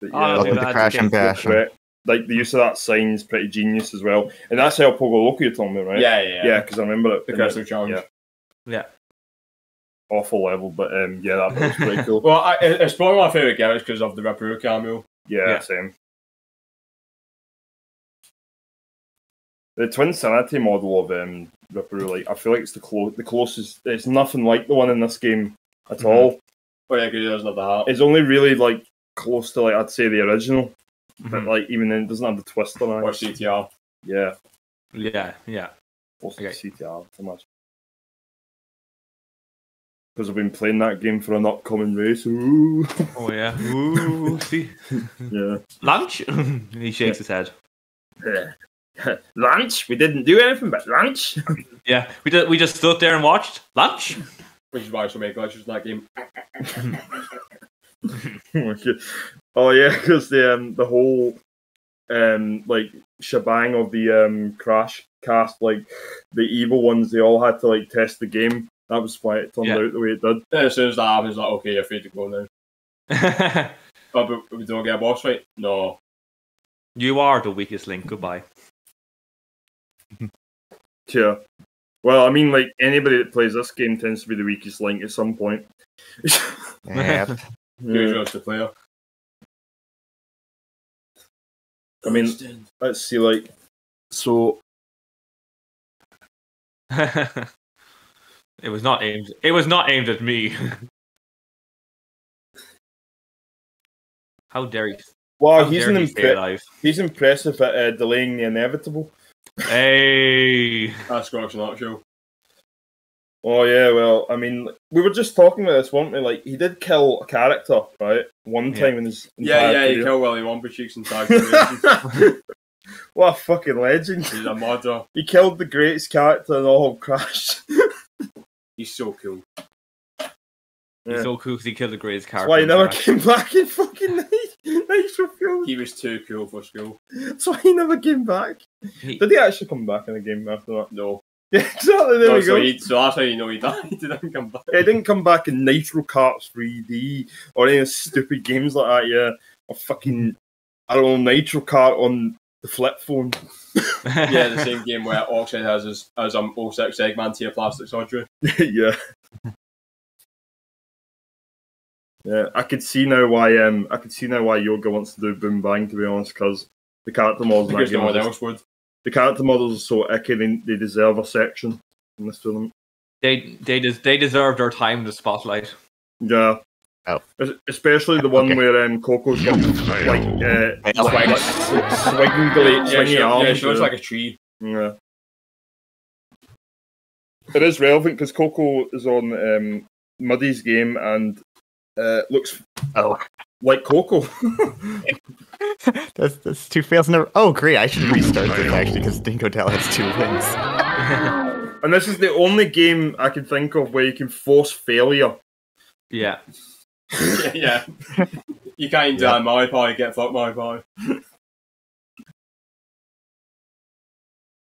but Oh, yeah, okay, welcome to Crash and okay. Bash. Like the use of that sign is pretty genius as well, and that's how Pogo Loco you're talking about, right? yeah, yeah, yeah, because I remember it. The in the Crystal Challenge. yeah. Yeah. awful level, but um, yeah, that was pretty cool. Well, I, it- it's probably my favourite garage because of the Ripperoo cameo. Yeah, Yeah. same. The Twinsanity model of um, Ripperoo, like I feel like it's the clo- the closest. It's nothing like the one in this game at Mhm. all. Oh yeah, because he doesn't have the hat. It's only really like close to like I'd say the original, but Mhm. like even then it doesn't have the twist on it. Or CTR. Yeah, Yeah, yeah. also Okay. CTR so much. Because I've been playing that game for an upcoming race. Ooh. Oh yeah. Ooh, see. yeah. Lunch? he shakes his head. lunch? We didn't do anything but lunch. Yeah, we did, we just stood there and watched lunch. which is why so many glitches in that game. Oh yeah, because the um, the whole um like shebang of the um crash cast, like the evil ones, they all had to like test the game. That was why it turned Yeah. out the way it did. Then as soon as that happens, like, okay, you're free to go now. Oh, but we don't get a boss fight? No. you are the weakest link. Goodbye. Yeah. Well, I mean, like anybody that plays this game tends to be the weakest link at some point. Yep. Usually it's the player. I mean, let's see, like, so it was not aimed. It was not aimed at me. How dare you? wow, How he's an he impre- he's impressive at uh, delaying the inevitable. Hey, That's Scrooge in that show. Oh yeah, well, I mean, we were just talking about this, weren't we? Like, he did kill a character, right? One Yeah. time in his Yeah, entire yeah, you career. kill Willy Wonka cheeks and tag what a fucking legend! He's a murderer. He killed the greatest character in all of Crash. He's so cool. he's Yeah. so cool because he killed the greatest That's character. why he never Crash. came back in fucking Night- Nitro Fuel. He was too cool for school. That's why he never came back. He- Did he actually come back in the game after that? No. Yeah, exactly. There no we so, go. he, so that's how you know he died. He didn't come back. Yeah, He didn't come back in Nitro Karts 3D or any stupid games like that. Yeah, or fucking I don't know Nitro Kart on the flip phone. yeah, the same game where Oxide has his as um 06 Eggman plastic surgery. yeah. Yeah, I could see now why um I could see now why Yoga wants to do Boom Bang to be honest, because the character models in that Because game no are one just- else would. the character models are so icky they, they deserve a section in this tournament. they they des- they deserve their time in the spotlight. Yeah. Oh. Especially the one Okay. where um Coco's got like uh Hey, swag, what? swingly Yeah, swingy she, yeah, she looks like a tree. Yeah. It is relevant because Coco is on um, Muddy's game and uh, looks Oh, like Coco. that's, that's two fails in a row. Oh, great. I should restart this actually because Dingodile has two wins. and this is the only game I can think of where you can force failure. Yeah. yeah. You can't do Yeah. that Mario Party, get fucked Mario Party.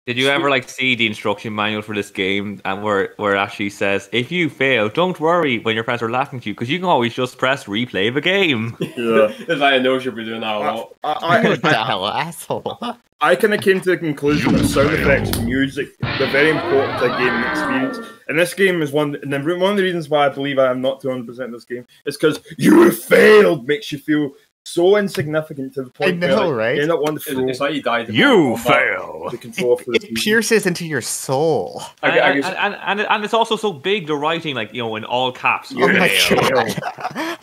Did you ever like see the instruction manual for this game and where where it actually says if you fail, don't worry when your friends are laughing at you because you can always just press replay the game. Yeah. it's like I know she'll be doing that a lot. I, Dingo I, I, Dell, asshole. I kind of came to the conclusion that sound effects, music, they're very important to a gaming experience. And this game is one, and then one of the reasons why I believe I am not 200% in this game is because you have failed makes you feel so insignificant to the point I know, where right? you end up wanting to It's, throw it's like he died. You Mortal fail. the controller It pierces into your soul. And, I and, guess, and, and, and it's also so big the writing like you know in all caps. Oh my god.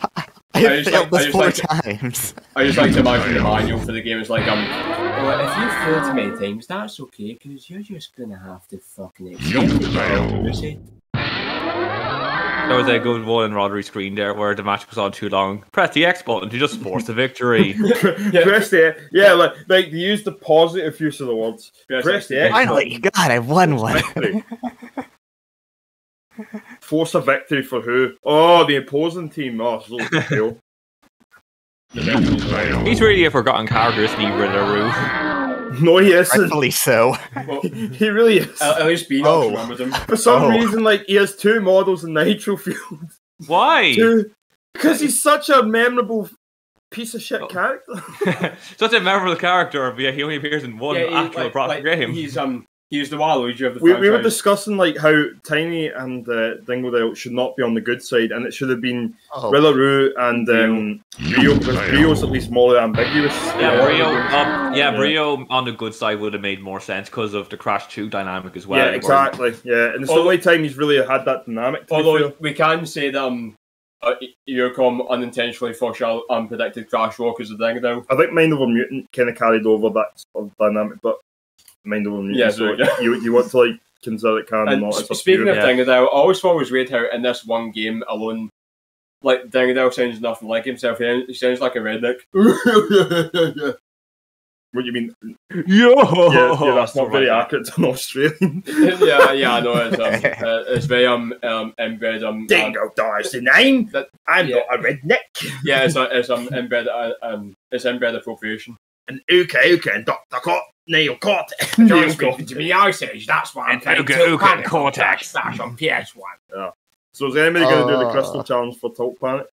I I have just failed like- I this just four like- times. I just like to imagine the manual for the game is like um. Well, if you fail too many times, that's okay because you're just gonna have to fucking accept it. You see? There was a good one in Roderi's screen there where the match was on too long. Press the X button to just force the victory. Press the yeah, like like they use the positive use of the words. Press Press the X. X Finally, God, I won one. Force a victory for who? Oh, the opposing team. Oh, so cool. He's really a forgotten character, isn't he, Rillaroo? No, he isn't. Rightfully so. Well, He really is. at, at least Beenox Oh. remembers him. For some Oh. reason, like he has two models in Nitro Fuel. Why? Two, because he's such a memorable piece of shit Oh. character. Such a memorable character, but yeah, he only appears in one Yeah, actual like- proper like, game. He's um he's the Waluigi of the We, we were discussing like how Tiny and uh, Dingodile should not be on the good side, and it should have been Oh, Rillaroo and um, Rio because Rio's at least more ambiguous. yeah, Uh, Brio. Um, yeah, Yeah. Brio on the good side would have made more sense because of the Crash Two dynamic as well. yeah, where- exactly. Yeah, and it's the only time he's really had that dynamic. To Although we can say that um, uh, Eurocom unintentionally foreshadowed unpredicted Crash Rock as a Dingodile. I think Mind Over Mutant kind of carried over that sort of dynamic, but Mind Over Mutant. Yeah, so you you want to like consider it canon, And not s- a speaking of Yeah. Dingodile, I always thought it was weird how in this one game alone, like Dingodile sounds nothing like himself. He he sounds like a redneck. What do you mean? Yo! Yeah, yeah that's not very right. accurate to an Australian. yeah, yeah, I know. It's, um, uh, it's very um, um inbred. Um, um, Dingo the name. That- I'm yeah. not a redneck. yeah, it's, uh, it's um inbred. Uh, um, it's inbred appropriation. And Uka Uka and Dr. Cort Neil Cort. John Neil speaking Cort. to me, I says that's why I'm And playing Uga Tilt Uga Panic Cortex. Slash on PS1. So is anybody going to do the Uh. crystal challenge for Tilt Planet?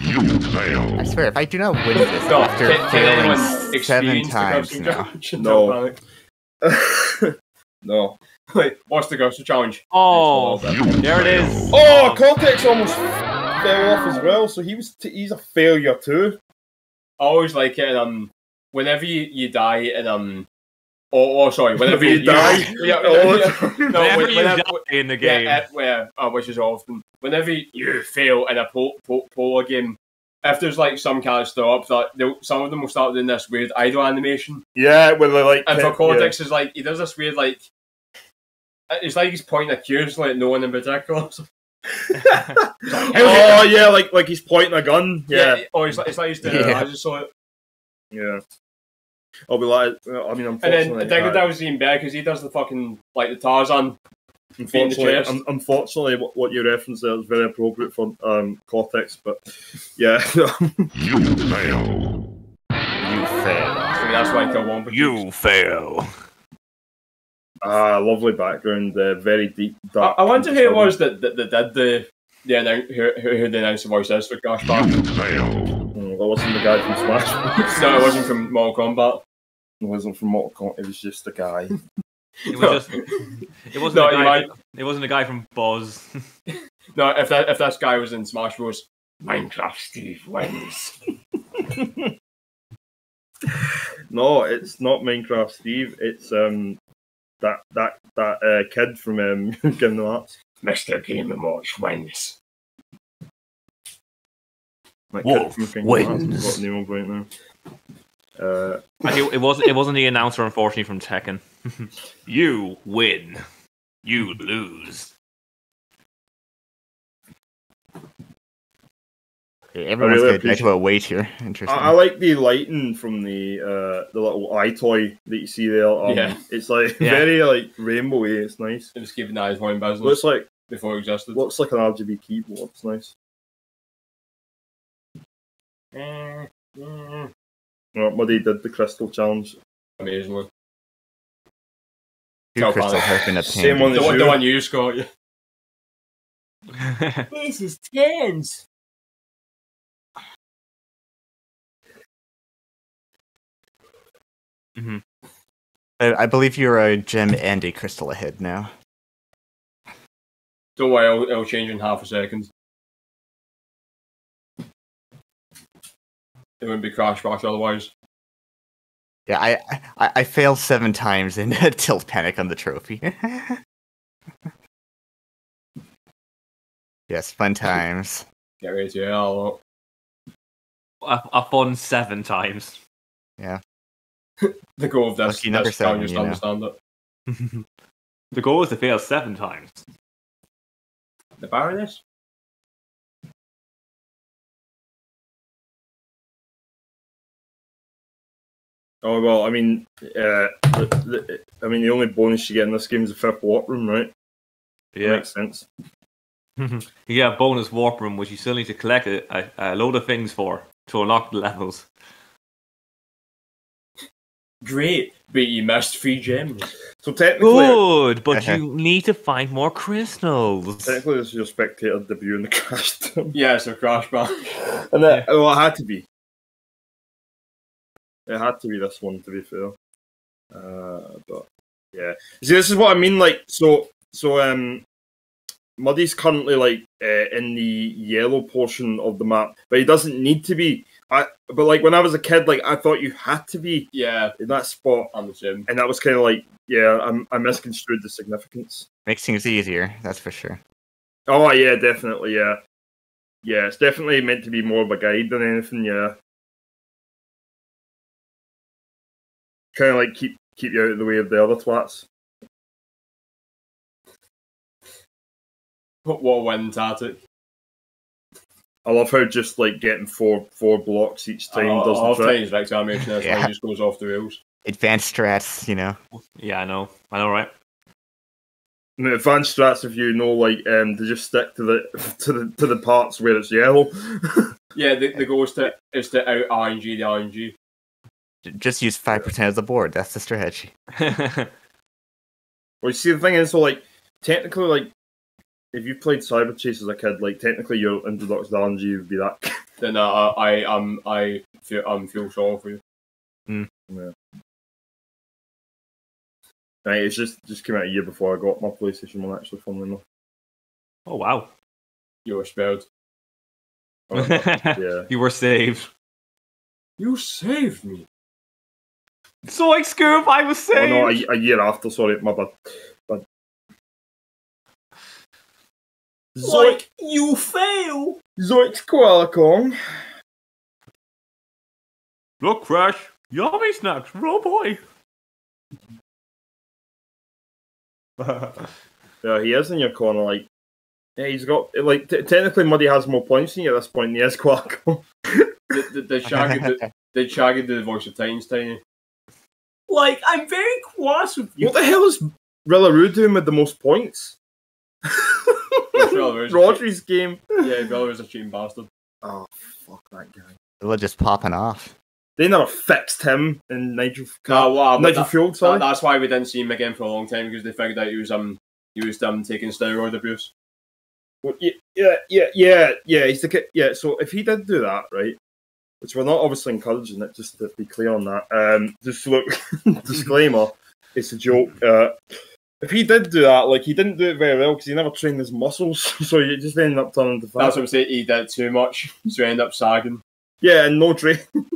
I swear, if I do not win this No, after can, can failing seven times now. No. no. Wait, what's the Gusty challenge? Oh, It's a there it is. Oh, Cortex almost fell off as well, so he was t- he's a failure too. I always like it. Um, whenever you, you die, and um, oh, oh sorry, whenever you die? yeah, Oh. yeah, no, Whenever when- you whenever, die in the game, Yeah, uh, where, uh, which is often whenever you fail in a po- po- polo game, if there's like some kind of stop, that some of them will start doing this weird idle animation, Yeah, where they like. and for yeah. Cortex is like he does this weird like. It's like he's pointing accusingly at cues, like no one in particular. Oh yeah, like like he's pointing a gun. Yeah, Oh, it's like, it's like he's doing Yeah. it. I just saw it. yeah. I'll be like, I mean, unfortunately, And then unfortunately, Dingodile was even better because he does the fucking like the Tarzan. unfortunately, chest. un- unfortunately, what, what you referenced there is very appropriate for um, Cortex, but yeah, you fail. you fail. I mean, that's why Killwomba. You fail. Ah, lovely background, uh, very deep. Dark, I wonder who it was that, that, that did the the annou- who, who, who the announcer voice is for Gosh Bar. Oh, that wasn't the guy from Smash. no, it wasn't from Mortal Kombat. It wasn't from Mortal Kombat. It was just a guy. It was just. It wasn't. No, a guy, might- It wasn't a guy from Buzz. No, if that if that guy was in Smash Bros. Minecraft Steve wins. no, it's not Minecraft Steve. It's um that that that uh, kid from um, Kingdom Hearts. Mr. Game and Watch wins. That Wolf kid from wins. I've the name of right now. Uh, it, it wasn't. It wasn't the announcer, unfortunately, from Tekken. you win. You lose. Okay, everyone's really gonna die to a wait here. I, Interesting. I like the lighting from the uh, the little eye toy that you see there. Um, Yeah. it's like Yeah. very like rainbowy. It's nice. It was keeping eyes on business Looks like before it existed. looks like an RGB keyboard. It's nice. Mm, mm, Right, Muddy did the crystal challenge. amazingly. Two Tell crystals Father. have been Same one The one, you. the one you Scott. Yeah. This is tens. Mm-hmm. I, I believe you're a gem and a crystal ahead now. Don't worry, it'll, it'll change in half a second. It wouldn't be Crash Bash otherwise. Yeah, I I, I failed seven times in tilt panic on the trophy. yes, fun times. Get ready to hear a lot. a, a seven times. The goal of this, Lucky number this seven, just you know. understand it. the goal is to fail seven times. The Baroness? Oh well, I mean, uh, the, the, I mean, the only bonus you get in this game is the fifth warp room, right? That Yeah. makes sense. you get a bonus warp room, which you still need to collect a, a, a load of things for to unlock the levels. Great, but you missed three gems. So technically, Good, but you need to find more crystals. technically, this is your spectator debut in the crash. Team. Yeah, so Crash Bash. and that, well, it had to be. It had to be this one, to be fair. Uh, but yeah, see, this is what I mean. Like, so, so, um, Muddy's currently like uh, in the yellow portion of the map, but he doesn't need to be. I, but like when I was a kid, like I thought you had to be Yeah, in that spot, I'm the gym, and that was kind of like, yeah, I'm, I misconstrued the significance. Makes things easier, that's for sure. Oh yeah, definitely, yeah, yeah. It's definitely meant to be more of a guide than anything. Yeah, kind of like keep keep you out of the way of the other twats. What a win tactic. I love how just like getting four four blocks each time Oh, does half the trick. times Vic's animation is Yeah. yeah. just goes off the rails. Advanced strats, you know. Yeah, I know. I know, right? And advanced strats, if you know, like um, they just stick to the to the to the parts where it's yellow. Yeah, the, the goal is to is to out RNG the RNG. J- Just use five percent of the board. That's the strategy. well, you see, the thing is, so like technically, like if you played Cyber Chase as a kid, like technically your introduction to RNG would be that. Then uh, I um I feel um feel sorry for you. mm Right, it's just just came out a year before I got my PlayStation One. Actually, funnily enough. oh wow. You were spared. Oh, yeah. You were saved. You saved me. Zoink Scoop, I was saved. Oh no, a, a year after. Sorry, my bad. Bad. Zoink, you fail. Zoink, Koala Kong. Look, Crash. Yummy snacks. Oh boy. Yeah, he is in your corner. Like, yeah, he's got like t- technically Muddy has more points than you at this point. And he is Koala Kong. Did, did, did Shaggy did, did Shaggy do the voice of Tines Tiny? Like, I'm very cross with you. What the hell is Rillaroo doing with the most points? Rillaroo's Rodri's game. Yeah, Bella a cheating bastard. Oh fuck that guy. They're just popping off. They never fixed him in Nigel. No, what? Nigel that, Fuel, that, that's why we didn't see him again for a long time because they figured out he was um he was um taking steroid abuse. Well, yeah, yeah, yeah, yeah, yeah. He's the kid. Yeah. So if he did do that, right, which we're not obviously encouraging it, just to be clear on that. Um, just look, disclaimer, it's a joke. Uh, if he did do that, like he didn't do it very well because he never trained his muscles, so you just ended up turning to fat. That's what I'm saying. He did too much, so he ended up sagging. Yeah, and no train.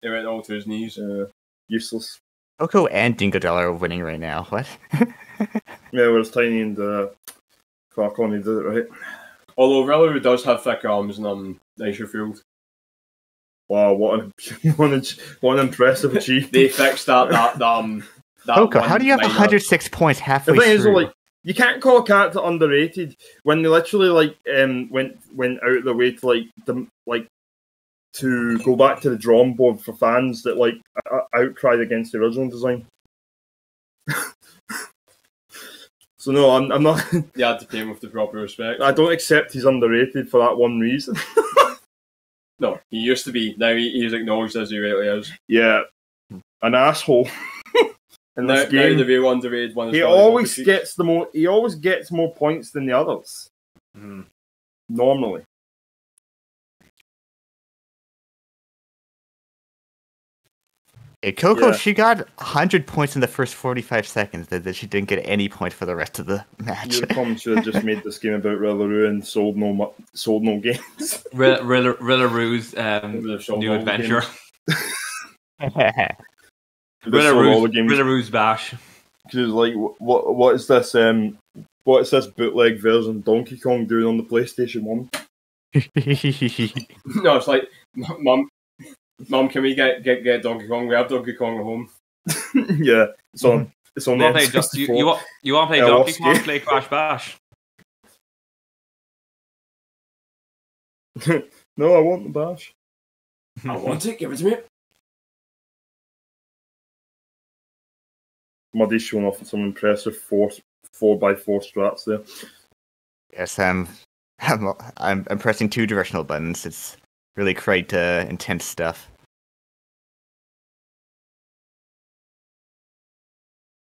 He went all to his knees. Uh, useless. Coco and Dingodile are winning right now. What? Yeah, whereas Tiny and uh, Clark only did it right. Although Rillaroo does have thick arms and um nicer field. Wow, what an what an, what an impressive achievement. They fixed that that, that um that Coco, one how do you have minor- 106 points The halfway thing is, through? like, you can't call a character underrated when they literally like um went went out of their way to like them like to go back to the drawing board for fans that like o- outcried against the original design. so no, I'm I'm not. You had to pay him with the proper respect. I don't accept he's underrated for that one reason. No, he used to be. Now he, he's acknowledged as he really is. yeah, an asshole. In Now, this now game, the real underrated one is he Riley always Walker-Cheek. gets the more. He always gets more points than the others. Mhm. Normally. Hey, Coco, Yeah. she got 100 points in the first 45 seconds, that that she didn't get any point for the rest of the match. You probably should have just made this game about Rillaroo and sold no mu- sold no games. Rilla- Rilla- Rillaroo's um, new adventure. games. They all the Rillaroo's, games Rillaroo's bash. because like, what what is this? Um, what is this bootleg version Donkey Kong doing on the PlayStation One? No, it's like, mum, mum, can we get, get get Donkey Kong? We have Donkey Kong at home. yeah, it's on. It's on You the want to play, you, you, want, you want to play Yeah, Donkey Kong? Play Crash Bash. no, I want the bash. I want it. Give it to me. Muddy's showing off some impressive four four by four strats there. yes, I'm, I'm, I'm, I'm pressing two directional buttons. It's really quite uh, intense stuff.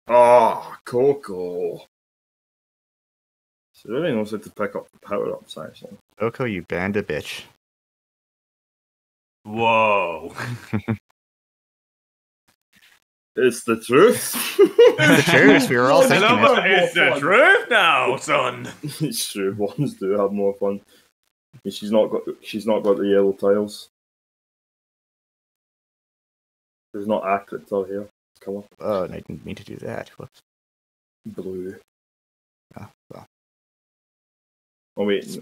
Oh, Coco. She really knows how to pick up the power ups, actually. Coco, you banned a bitch. Whoa. It's the truth. it's the truth, we were all thinking it. it's the truth now, son. it's true. Ones do have more fun. She's not got. She's not got the yellow tiles. There's not accurate till here. Come on, Oh, and I didn't mean to do that. Whoops. blue. Oh, well. Oh wait.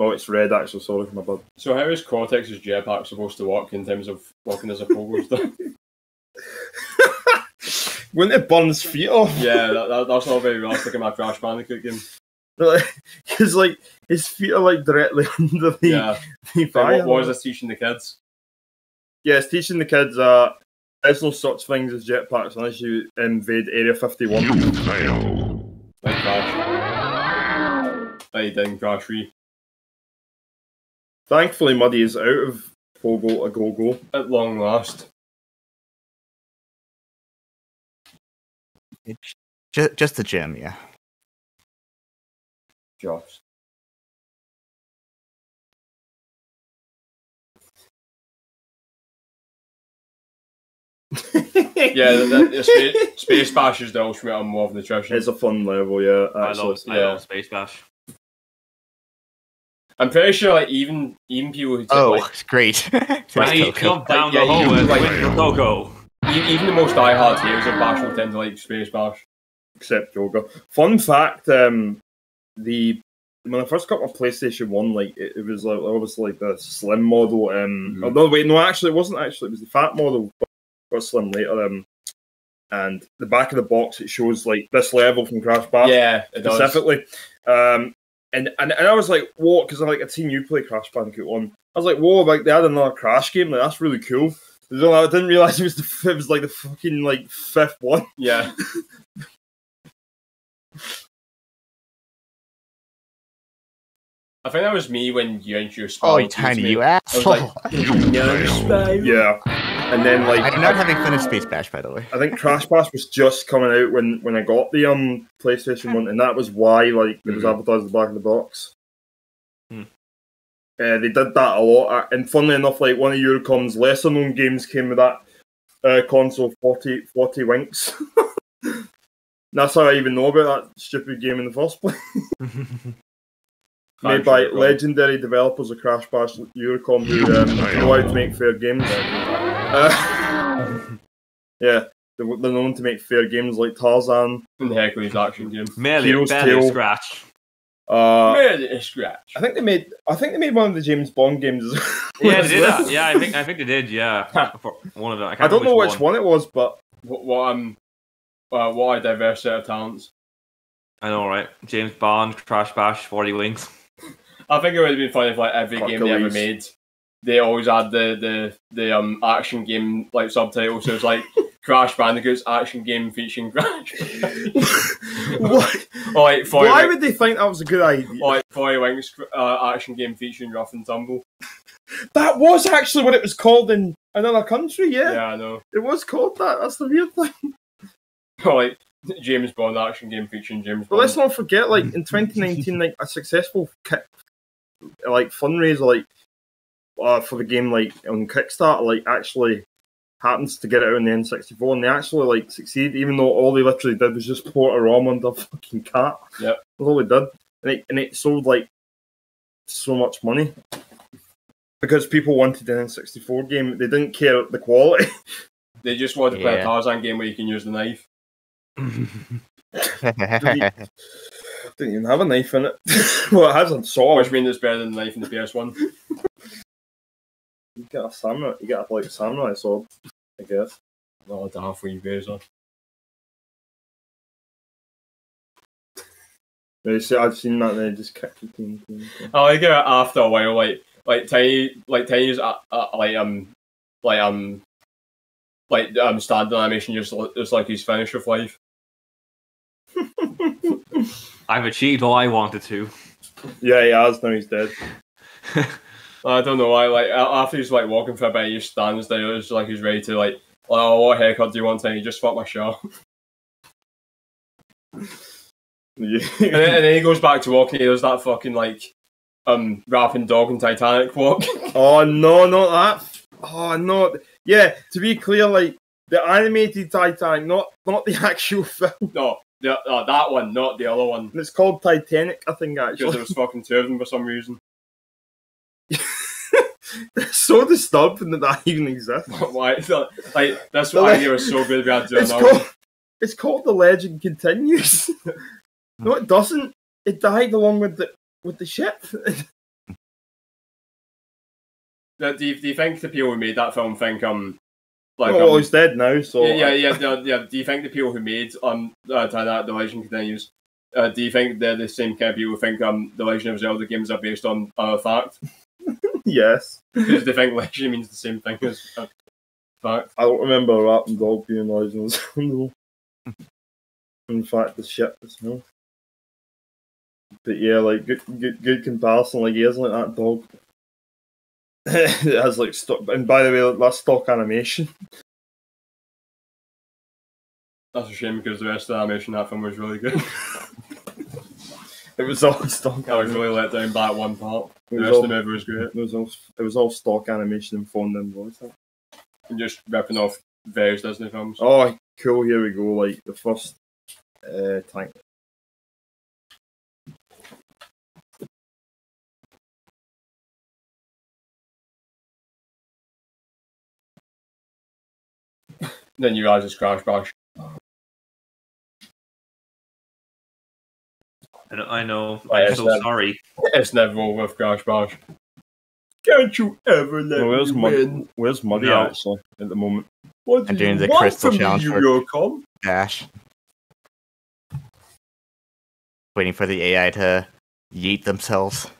Oh, it's red. Actually, sorry, for my bad. So how is Cortex's jetpack supposed to work in terms of working as a pogo stuff? Wouldn't it burn his feet off? yeah, that, that, that's not very realistic in my Crash Bandicoot game. Because like his feet are like directly under the, Yeah. the So fire. what, what was this teaching the kids? Yes, teaching the kids uh there's no such things as jetpacks unless you invade Area 51. Like crash. Like he didn't crash free. Thankfully, Muddy is out of Pogo a Go Go. At long last. Just, just the gym, yeah. Just. Yeah, the, the, the space, space Bash is the ultimate unmove nutrition. It's a fun level, yeah. I Actually. love, I love Space Bash. I'm pretty sure like even even people who take, Oh, like it's great. Right, Right, you jump down yeah, the hole you- and like- win your Coco. e- even the most diehard heroes of Bash will tend to like Space Bash. except yoga. Fun fact: um, the when I first got my PlayStation One, like it, it was like obviously like the slim model. Um, Mhm. oh, no, wait, no, actually, it wasn't. Actually, it was the fat model. But got slim later. Um, and the back of the box it shows like this level from Crash Bash yeah, it does. specifically. Um, and, and and I was like, whoa, because I like I'd seen you play Crash Bandicoot One. I was like, whoa, like they had another Crash game. Like that's really cool. I didn't realize it was the it was like the fucking like fifth one. Yeah. I think that was me when you introduced oh, Spyro you tiny, me. you I asshole. was like, no, Yeah, and then like I'm not having finished Space Bash, by the way. I think Crash Bash was just coming out when, when I got the um PlayStation One, and that was why like it was Mhm. advertised at the back of the box. Hmm. Uh, they did that a lot, uh, and funnily enough, like one of Eurocom's lesser known games came with that uh, console 40, 40 Winks. That's how I even know about that stupid game in the first place. Made by Eurocom. legendary developers of Crash Bash Eurocom who um, know how to make fair games. Uh, yeah, they're, they're known to make fair games like Tarzan. In the Hercules action game. Merely Hero's barely Tale. scratch. Uh, Murder scratch. I think they made. I think they made one of the James Bond games. Yeah, they did that. Yeah, I think I think they did. Yeah, one of them. I, can't I don't know remember which one it was, but What, what um, uh, what a diverse set of talents. I know, right? James Bond, Crash Bash, Forty Winks. I think it would have been funny if like every game they ever made, they always had the the the um action game like subtitle. So it's like Crash Bandicoot's action game featuring Crash. what? or like why Wing- would they think that was a good idea? like Forty Winks uh, action game featuring Ruff and Tumble. That was actually what it was called in another country. Yeah, Yeah, I know. it was called that. That's the weird thing. Like James Bond action game featuring James But let's not forget, like in 2019, like a successful like fundraiser, like uh, for the game, like on Kickstarter, like actually happens to get it out on the N64, and they actually like succeed, even though all they literally did was just port a ROM onto a fucking cat. Yep. that's all they did, and it and it sold like so much money because people wanted an N64 game. They didn't care the quality. They just wanted to play a Yeah. Tarzan game where you can use the knife. didn't even have a knife in it. well, it has a sword. Which means it's better than the knife in the PS1. You get a samurai. You get a like samurai sword, I guess. Not a halfway razor. They say I've seen that. They just kept the team. team, team. I like it after a while, like like tiny, like tiny's uh, uh, like um, like um, like um, standard animation just li- just like his finished with life. I've achieved all I wanted to. Yeah, he has. Now he's dead. I don't know why. Like after he's like walking for a bit, he just stands there. It's like he's ready to like, oh, what haircut do you want? And he just fuck my shirt. Yeah. and, then, and then he goes back to walking. He does that fucking like um rapping dog and Titanic walk. oh no, not that. Oh no. Yeah. To be clear, like the animated Titanic, not not the actual film. no, the, uh, that one, not the other one. It's called Titanic, I think. Actually, Because there was fucking two of them for some reason. so disturbing that that even exists. Why? Like this The idea was so good. We had to It's called. It's called The Legend Continues. no, it doesn't. It died along with the with the ship. Do you, do you think the people who made that film think um like oh, um, he's dead now. So yeah, yeah, yeah, yeah. Do you think the people who made um uh, Titanic: The Legend Continues uh, do you think they're the same kind of people who think um, the Legend of Zelda games are based on uh, fact? Yes. Because they think legend means the same thing as uh, fact. I don't remember a rapping dog being of Zelda. In fact, the shit as hell. But yeah, like good, good, good comparison. Like he is like that dog. it has like stock, and by the way, like, that's stock animation. That's a shame because the rest of the animation in that film was really good. It was all stock. I was really let down by that one part. It The rest all, of the movie was great. it was all, it was all stock animation and phoned in voice. And just ripping off various Disney films. Oh, cool! Here we go. Like the first uh, tank. Then you guys it's Crash Bash. I know. I know. I'm so then. sorry. It's never over with Crash Bash. Can't you ever let Well, where's me Mud- win? Where's Muddy No. actually at the moment? What I'm do doing you the want crystal from challenge me, for- Eurocom? Dash. Waiting for the AI to yeet themselves.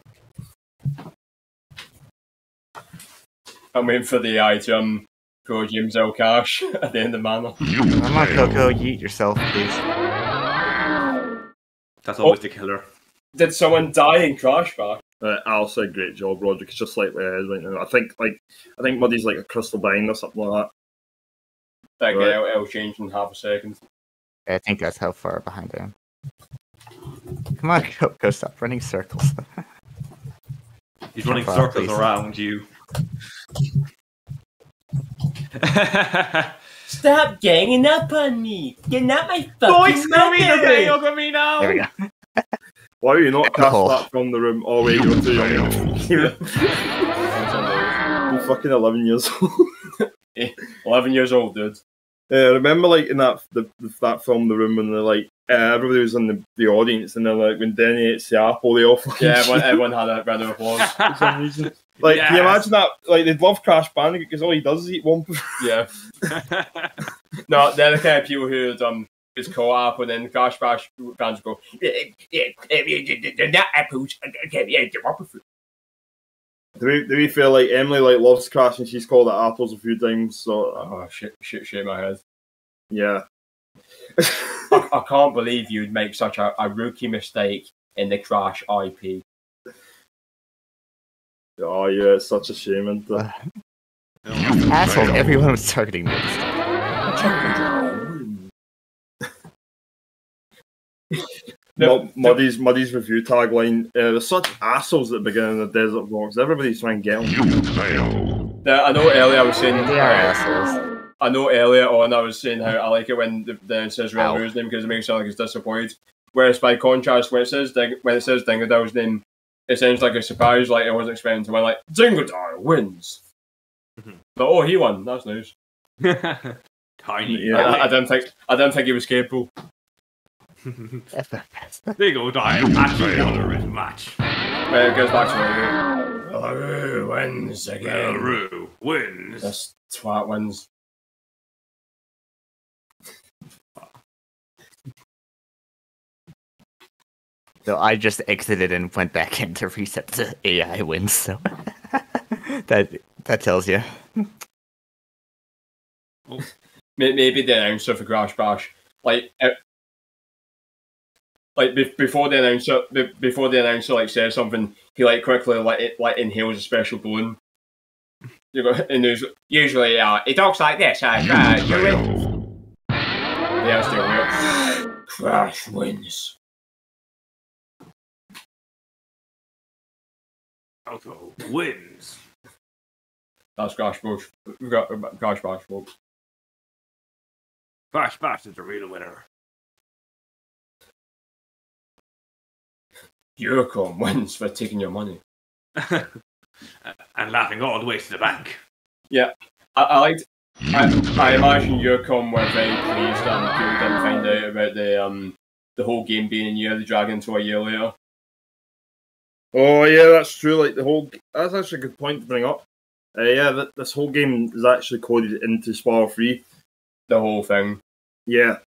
I'm waiting for the AI to um, go James L. Cash at the end of the Mana. Come on, Coco, yeet yourself, please. That's Oh. always the killer. Did someone die in Crash Bash? Uh, Al said, "Great job, Roderick." It's just like where it is right now. I think, like, I think Muddy's like a crystal bind or something like That Right. guy will it'll change in half a second. I think that's how far behind I am. Come on, go, stop running circles. He's running circles around you. Stop ganging up on me. You're not my fucking Boys, come in, okay? mother. Look at me now. there we go. Why are you not The cast hole. that from the room? Oh wait, you're too young. you're fucking eleven years old. 11 years old, dude. Uh, remember, like in that the, that film, The Room, when they're like uh, everybody was in the, the audience, and then like when Denny ate the apple, they all fucking Yeah, everyone, everyone had a round of applause. for some reason. Like, can you imagine that? Like, they'd love Crash Bandicoot because all he does is eat one. Yeah. No, they're the kind of people who would, um, it's co-op and then Crash Bash fans go, "Eh, eh, eh, eh, they're apples. Okay, yeah, they're apple fruit." Do we, do we feel like Emily like loves Crash and she's called it apples a few times? So Oh, shit, shit, shit, my head. yeah. I, I can't believe you'd make such a, a rookie mistake in the Crash IP. oh yeah, it's such a shame. And uh, Asshole, everyone was targeting me. No, Muddy's Muddy's review tagline: uh, "There's such assholes at the beginning of the desert vlogs. Everybody's trying to get them." Now, I know earlier I was saying They are assholes. I know earlier on I was saying how I like it when the, the it says Ow. Name because it makes it sound like it's disappointed. Whereas by contrast, when it says Ding, when it says Dingodile's name, it sounds like a surprise, like I wasn't expecting to win. Like Dingodale wins, Mhm. but oh, he won. That's news. Tiny. Yeah. I, I didn't think I didn't think he was capable. Big old iron actually won a match. But it goes back to Larue. Larue wins again. Rue wins. This twat wins. So I just exited and went back in to reset the AI wins. So that that tells you. May- Maybe the announcer for Crash Bash, like, uh, like be- before the announcer, be- before the announcer like says something, he like quickly like it, like inhales a special balloon. You go, and there's usually uh, it talks like this. Uh, uh, you win. Yeah, it's still weird. Crash wins. Auto wins. That's Crash Bash. Gra- Crash Bash, folks. Crash Bash is the real winner. Eurocom wins for taking your money. and laughing all the way to the bank. I, I liked. I, I imagine Eurocom were very pleased and people didn't find out about the um the whole game being in Year of the Dragon until a year later. Oh yeah, that's true. Like the whole that's actually a good point to bring up. Uh, yeah, th- this whole game is actually coded into Spyro Free. The whole thing. Yeah,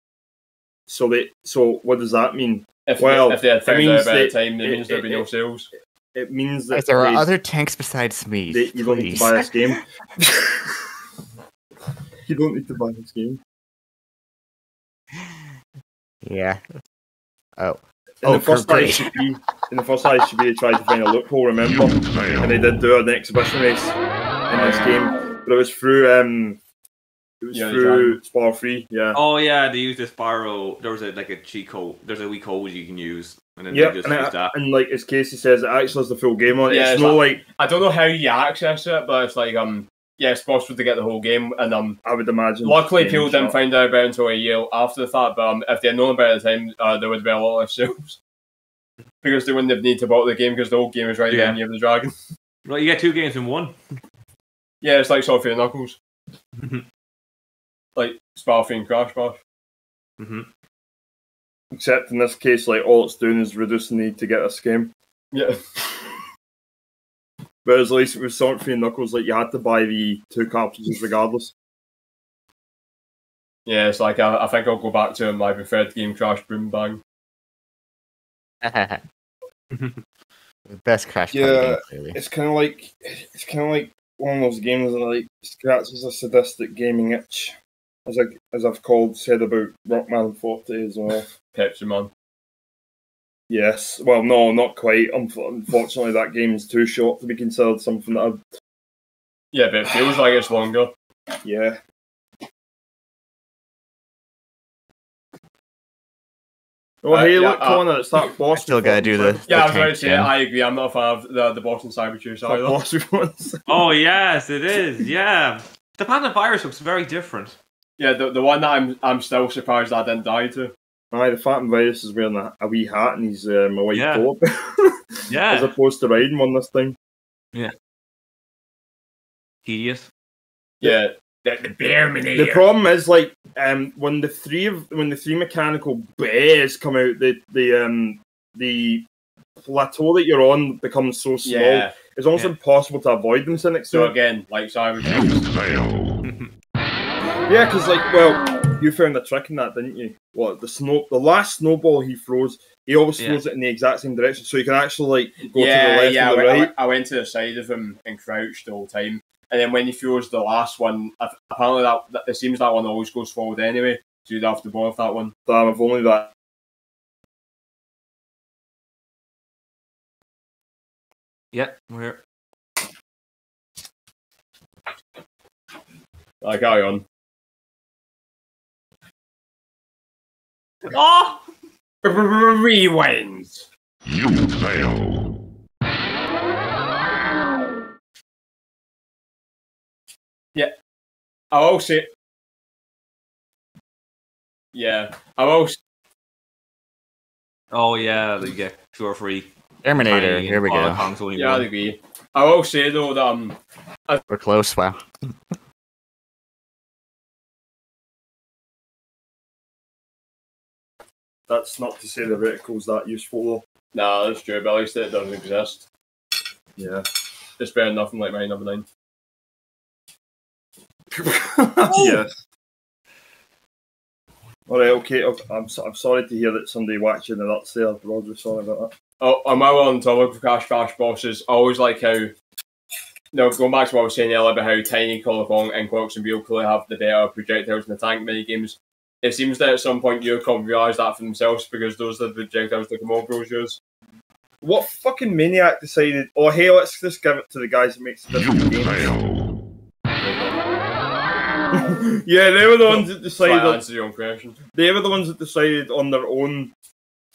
So they so what does that mean? If, Well, if they had it found means out by the that- time, it, it- means there'd be no sales. It means that Guys, there are other tanks besides me. they- you don't need to buy this game. you don't need to buy this game. Yeah. Oh. In Oh, the first great. ICB, in the first ICB, they tried to find a loophole. Remember, and they did do an exhibition race in this game, but it was through um, it was Yeah, the through Spar Free. Yeah, Oh yeah, they used this Spyro. There was a like a cheat code. There's a wee code you can use, and then yeah, they just and, use it- that. and like as Casey says, it actually has the full game on it. Yeah, it's it's not like I don't know how you access it, but it's like um, yeah, it's possible to get the whole game, and um, I would imagine. luckily Game people didn't Shop. find out about it until a year after the fact. But um, if they had known about it at the time, uh, there would have been a lot less sales because they wouldn't have needed to bought the game because the whole game is right Yeah. there in Year of the Dragon. Right, you get two games in one. Yeah, it's like Sonic and Knuckles, like Sparfy and Crash Bash. hmm Except in this case, like all it's doing is reducing the need to get a game. Yeah, Whereas at least with Sonic 3 and Knuckles, like you had to buy the two cartridges regardless. yeah, it's like I, I think I'll go back to my preferred game, Crash Boom Bang. The Best Crash Party Yeah. game, clearly. It's kind of like it's kind of like one of those games that like scratches a sadistic gaming itch, as I as I've called said about Rockman Forte as well. Pepsi Man. Yes, well, no, not quite. Unf- Unfortunately, that game is too short to be considered something that I've Yeah, but it feels like it's longer. yeah. Oh, Uh, hey, yeah, look, uh, Connor, it's that boss. Still gotta do the- Yeah, I was Okay, about to say, yeah. I agree. I'm not a fan of the, the Boston Cybertruth That either. boss we once. Oh yes, it is. Yeah, the Panda Virus looks very different. Yeah, the, the one that I'm I'm still surprised I didn't die to. Aye, the Phantom Virus is wearing a, a wee hat and he's um, a white Yeah. coat. as opposed to riding one this time. hideous. Yeah, the, the Bear The problem is like um when the three of when the three mechanical bears come out, the the um the plateau that you're on becomes so small. Yeah. It's almost Yeah. impossible to avoid them, Cynic. So So again, like Cybertruth. yeah, because like well, you found a trick in that, didn't you? What the snow the last snowball he throws, he always Yeah. throws it in the exact same direction, so you can actually like go yeah, to the left yeah. I and the went, right. I went to the side of him and crouched the whole time. And then when he throws the last one, apparently that, that it seems that one always goes forward anyway. So you'd have to bother with that one. Damn, if only that. Yeah, we're here. I carry on. Oh, Rewind. You fail. Yeah. I will say. Yeah, I will. s- oh yeah, you get two or three. Terminator. Here we go. Kong's only Yeah, I one. agree. I will say though that um, We're close. Wow. That's not to say the reticle's that useful though. nah, that's true. But at least it doesn't exist. Yeah. It's better than nothing like my number nine. yes. All right. Okay. I'm, I'm sorry to hear that somebody whacked you in the nuts there, Roger. Sorry about that. Oh, on my on topic of Crash Bash bosses, I always like how. No, going back to what I was saying earlier about how Tiny, Koala Kong, and Quarks and Beale clearly have the better projectiles in the tank mini games. It seems that at some point Eurocom realised that for themselves because those are the projectiles the Komodo Bros use. What fucking maniac decided? Oh, hey, let's just give it to the guys that makes the You different games. yeah, they were the ones that decided. I On, answer your own question. they were the ones that decided on their own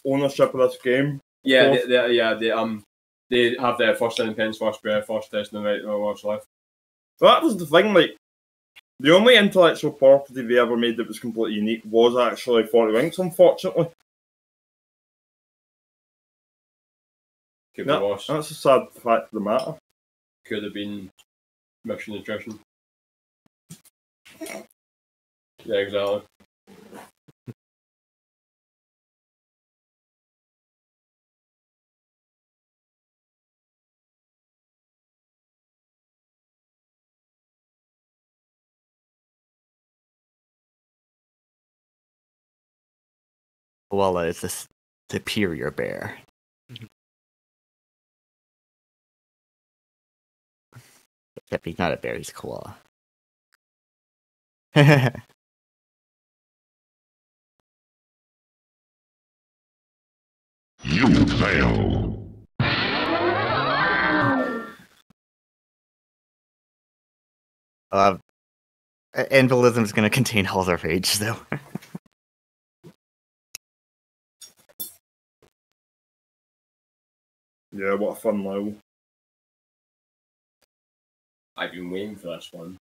ownership of this game. Yeah, Cool. they, they, yeah, they um they have their first independence, first breath, first test, and right what's left. That was the thing. Like, the only intellectual property they ever made that was completely unique was actually Forty Winks. Unfortunately, Could No, be worse. that's a sad fact of the matter. Could have been mission nutrition. Yeah, exactly. Koala is the s- superior bear. Except he's not a bear, he's a koala. You fail. uh, N. Ballism is going to contain Halls of Rage, though. Yeah, what a fun level. I've been waiting for this one.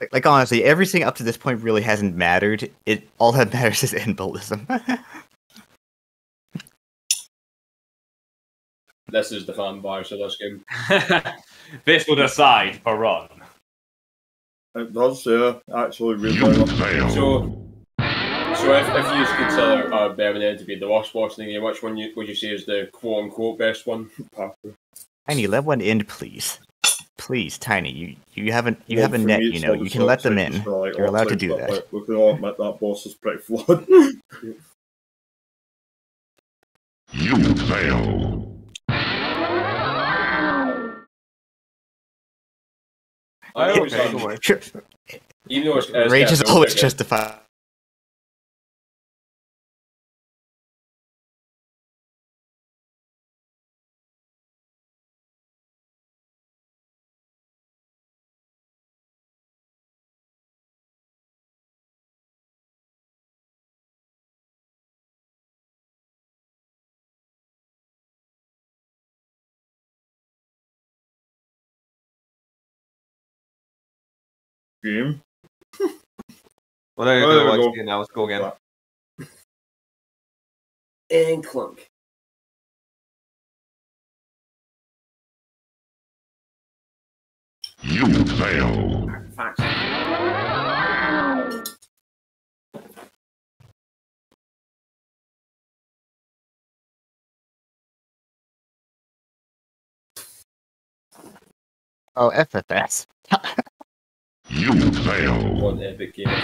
like, like, honestly, everything up to this point really hasn't mattered. It all that matters is N. Ballism. This is the fan bias of this game. this will decide for run. It does, yeah. Actually, really You well. fail. So, so if, if you consider uh, Birmingham to be the worst boss in the game, which one you, would you say is the quote unquote best one? Parkour. Tiny, let one in, please. Please, Tiny, you you haven't you Well, have a net, you know. You can let them in. for, like, You're allowed to do but, that. like, we can all admit that boss is pretty flawed. You fail. I always Okay, don't worry. even though it's, it's Rage is kinda always justified. Game. Well, there you there go. we I go. see it now. Let's go again. And clunk. You fail. Facts. Oh, FFS. You fail. One epic game. of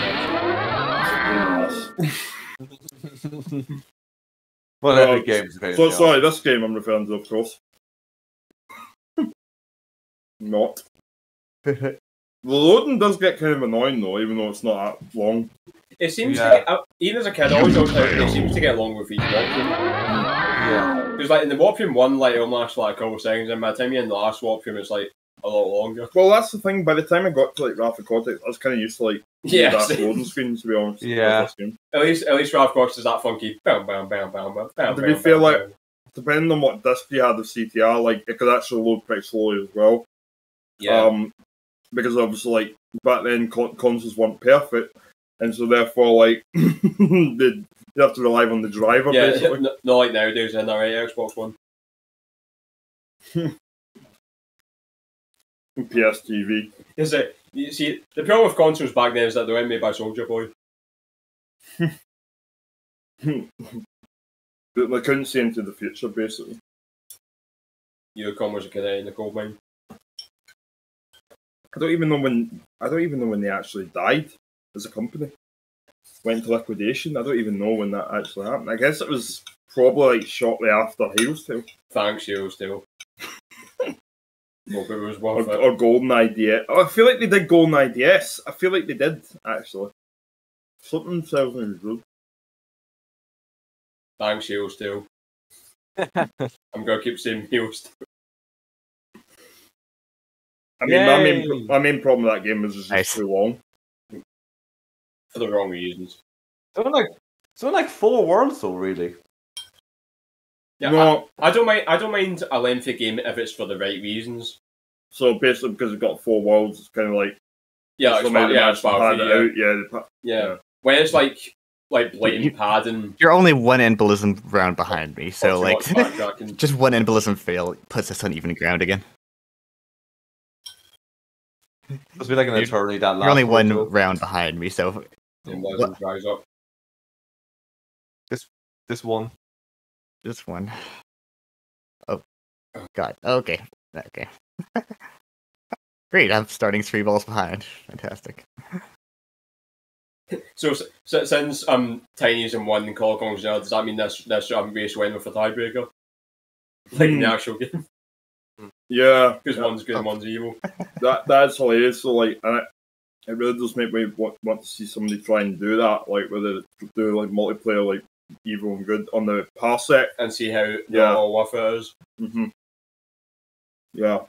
action. Well, Well, every game's a pain in So sorry, this game I'm referring to, of course. not. The loading does get kind of annoying though, even though it's not that long. It seems Yeah. to get, uh, even as a kid, I always thought it it seems to get long with each warp room. Yeah. Because like in the warp room one, like it'll last like a couple seconds, and by the time you're in the last warp it's like a lot longer. Well, that's the thing. By the time I got to like Wrath of Cortex, I was kind of used to like Yeah. that loading screen. To be honest, Yeah. At least, at least Ralph Cox is that funky. Bam, bam, bam, bam, bam, bam. To bam, be fair, bam, like- bam. Depending on what disc you had of CTR, like it could actually load pretty slowly as well. yeah, Um, because obviously, like back then, con- consoles weren't perfect, and so therefore, like they you have to rely on the driver yeah, basically. n- not like nowadays, isn't right? Xbox One. PS TV. Is it? You see, the problem with consoles back then is that they weren't made by Soldier Boy. but they couldn't see into the future, basically. Eurocom was a canary in the coal mine. I don't even know when. I don't even know when they actually died as a company. Went to liquidation. I don't even know when that actually happened. I guess it was probably like shortly after Hale's Tale Thanks, you still. Hope it was or, it. or Golden IDS. Oh, I feel like they did Golden IDS. I feel like they did actually. Something tells me it was good. Thanks, you still. I'm gonna keep saying you still. I mean, my Yay. main, my main problem with that game was it's just Nice. too long. For the wrong reasons. It's only like it's only like four worlds though, really. Yeah, no, I, I don't mind. I don't mind a lengthy game if it's for the right reasons. so basically because we've got four worlds, it's kind of like Yeah, it's somebody fine. Yeah, it's managed to fine. pad Yeah, out. Yeah, pa- yeah. yeah. When it's like like blatant You- padding. You're only one N. Ballism round behind me, so like just one N. Ballism fail puts us on even ground again. Must be like an You're- eternity that last You're only one though. round behind me, so and Blizzard dries up. This one. This one. Oh, God. Okay. Okay. Great. I'm starting three balls behind. Fantastic. So, s- so since um Tiny's and one and Call Kong's now, does that mean this this um race win with a tiebreaker? Like in the Hmm. actual game, Yeah, because one's good and one's evil. that that's hilarious. So like, and it, it really does make me want, want to see somebody try and do that, like whether do like multiplayer, like evil and good on the parsec. and see how Yeah. all worth it is. Mm-hmm. Yeah.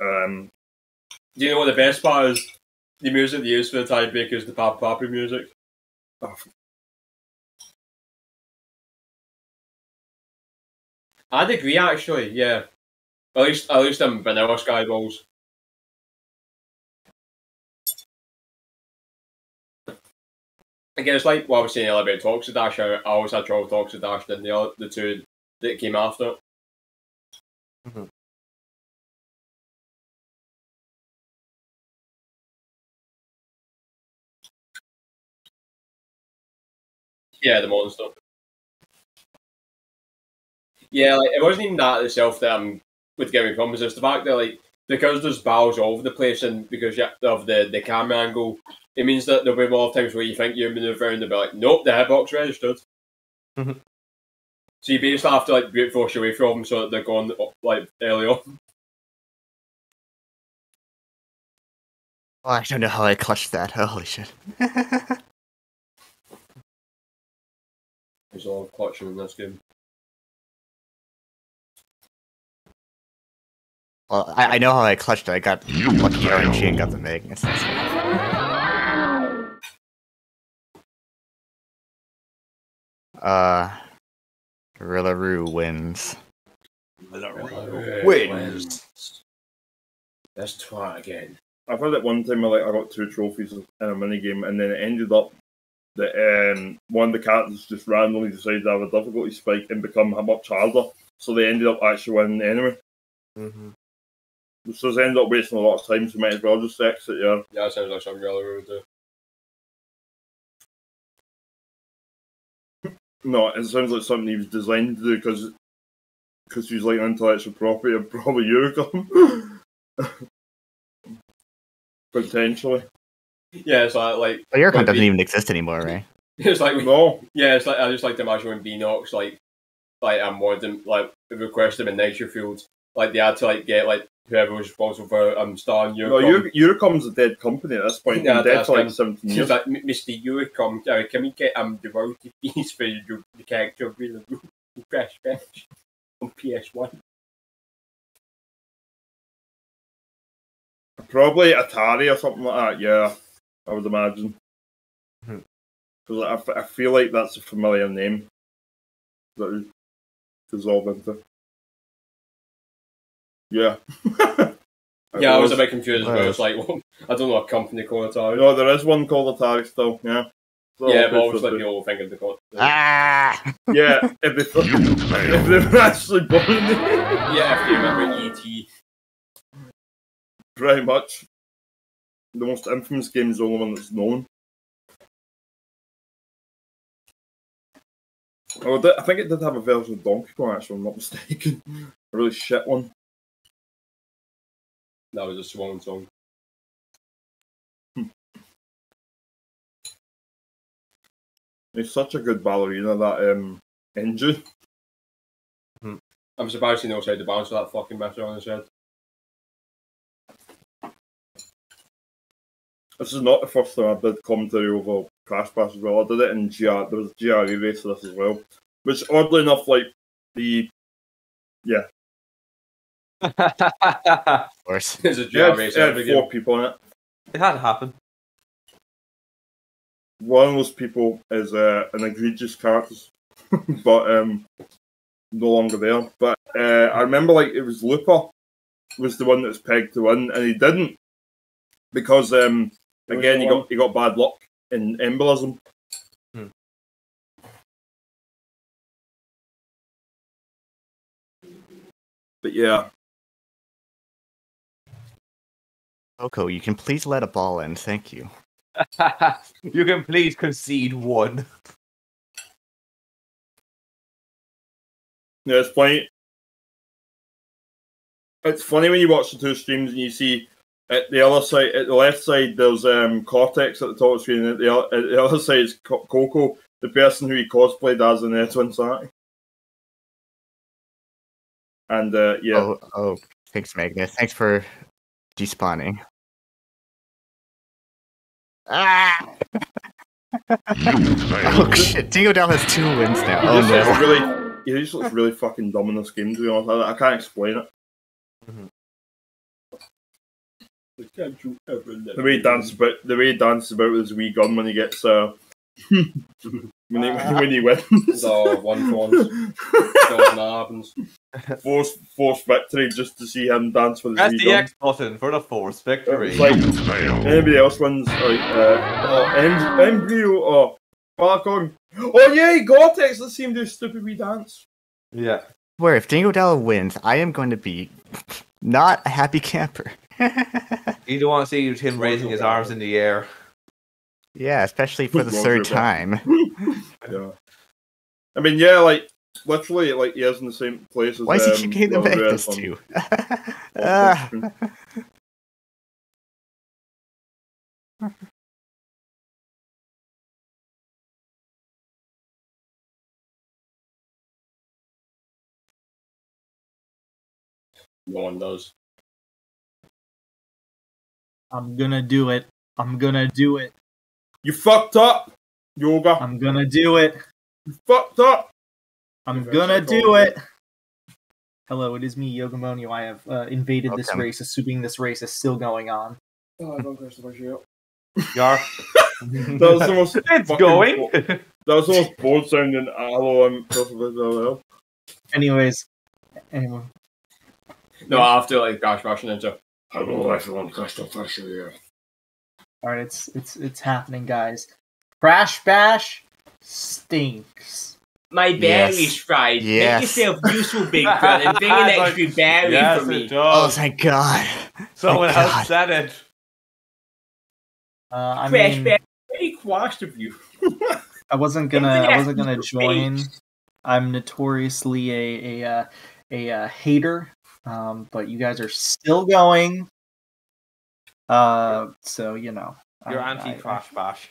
Um. Do you know what the best part is? The music they use for the tiebreaker is the Papu Papu music. oh, I'd agree, actually. Yeah, at least at least in vanilla Skyballs. Again, it's like what I was saying earlier about Toxidash. I, I always had trouble with Toxidash than the other, the two that came after. it. Yeah, the monster. Yeah, like it wasn't even that itself that um would give me problems. It's the fact that like because there's bows all over the place and because of the the camera angle, it means that there'll be more times where you think you're maneuvering and they'll be like, nope, the hitbox registered. Mhm. So you basically have to like brute force your way from them so that they're gone like early on. Oh, I don't know how I clutched that. Holy shit. There's a lot of clutching in this game. Well, I, I know how I clutched it. I got You lucky failed. RNG and got the Magnus. Uh, Gorilla Roo wins. Wins. Let's try again. I've had it one time where like I got two trophies in a mini game, and then it ended up that um, one of the characters just randomly decided to have a difficulty spike and become much harder. So they ended up actually winning anyway. Mm-hmm. So they ended up wasting a lot of time. So might as well just exit. Yeah. Yeah, that sounds like something really would do. No, it sounds like something he was designed to do because because he's like intellectual property and probably Eurocom. Potentially. Yeah, it's like like Eurocom But doesn't the- even exist anymore, right? it's like No. Yeah, it's like I just like to imagine when Beenox like like um wanted them like request them in Nitro-Fueled, like they had to like get like whoever was responsible for um starting No, Eurocom. Ur- Eurocom's a dead company at this point. Yeah, Yeah, dead that's for like him. 17 years. like, Mr. Eurocom, uh, can we get um the royalty fees for your, the character of Real Crash Bash on PS One? Probably Atari or something like that. Yeah, I would imagine. Hmm. Because I, f- I feel like that's a familiar name that we dissolve into. Yeah. Yeah, I was a bit confused as well. It's like well, I don't know a company called Atari. No, there is one called Atari still. Yeah. So yeah, but obviously just- people think of the called. Ah! Yeah, if they You if they were actually born Yeah, if you remember ET. pretty much. The most infamous game is the only one that's known. Oh, I think it did have a version of Donkey Kong, actually, if I'm not mistaken. A really shit one. That was a swan song. It's such a good ballerina, that um, engine. I'm surprised he knows how to bounce that fucking metal on his head. This is not the first time I did commentary over Crash Bash as well. I did it in GR, there was a GRE race for this as well. Which, oddly enough, like, the. Of course. There's a Yeah, GR it race had every four people in it. It had to happen. One of those people is uh, an egregious character, but um, no longer there. But uh, I remember like it was Looper was the one that was pegged to win, and he didn't because um, again the he got he got bad luck in N. Ballism. Hmm. But yeah, Coco, you can please let a ball in. Thank you. you can please concede one. yeah, it's funny. It's funny when you watch the two streams and you see At the other side, at the left side, there's um, Cortex at the top of the screen. At the, at the other side is Co- Coco, the person who he cosplayed as in Eto Insanity. And uh, yeah, Oh, oh, thanks, Magnus. Thanks for despawning. Ah! Oh failed. shit! Dingodile has two wins now. Oh just looks no! really, he just looks really fucking dumb in this game. To be honest, I, I can't explain it. The way he dances about, the way he dances about with his wee gun when he gets uh, when he when he wins. So one for one. That happens. force force victory just to see him dance with his Press wee the. X button for the force victory. It's like anybody else wins, like uh, oh, em- embryo or Falcon. Oh yeah, Gore-Tex. Let's see him do a stupid wee dance. yeah. Where if Dingodile wins, I am going to be not a happy camper. You don't want to see him raising his arms in the air. yeah, especially for the third time. Yeah. I mean, yeah, like literally, like he is in the same place as. Why does he um, keep getting the Will Magnus Reyes on- too? on. No one does. I'm gonna do it. I'm gonna do it. You fucked up, yoga. I'm gonna do it. You fucked up. I'm Reverse gonna do psychology. it. Hello, it is me, Yogamonio. I have uh, invaded this race, assuming this race is still going on. Oh, I don't Christopher Shield. Yar. That was the most. it's going. that was the most bored sounding hello. I'm Christopher Shield. Anyways, anyway, No, after like Gosh Rush Ninja. Hello, everyone. Christopher here. all right, it's it's it's happening, guys. Crash Bash stinks. My Yes. berry's fried. Yes. Make yourself useful, big brother, and bring an Like, extra berry yes, for me. it Oh, does. thank God! Someone Thank else God. said it. Uh, I Crash mean, Bash. Very quashed of you. I wasn't gonna I wasn't gonna Yes, join. I'm notoriously a a uh, a uh, hater, um, but you guys are still going. Uh, so you know, You're anti Crash Bash.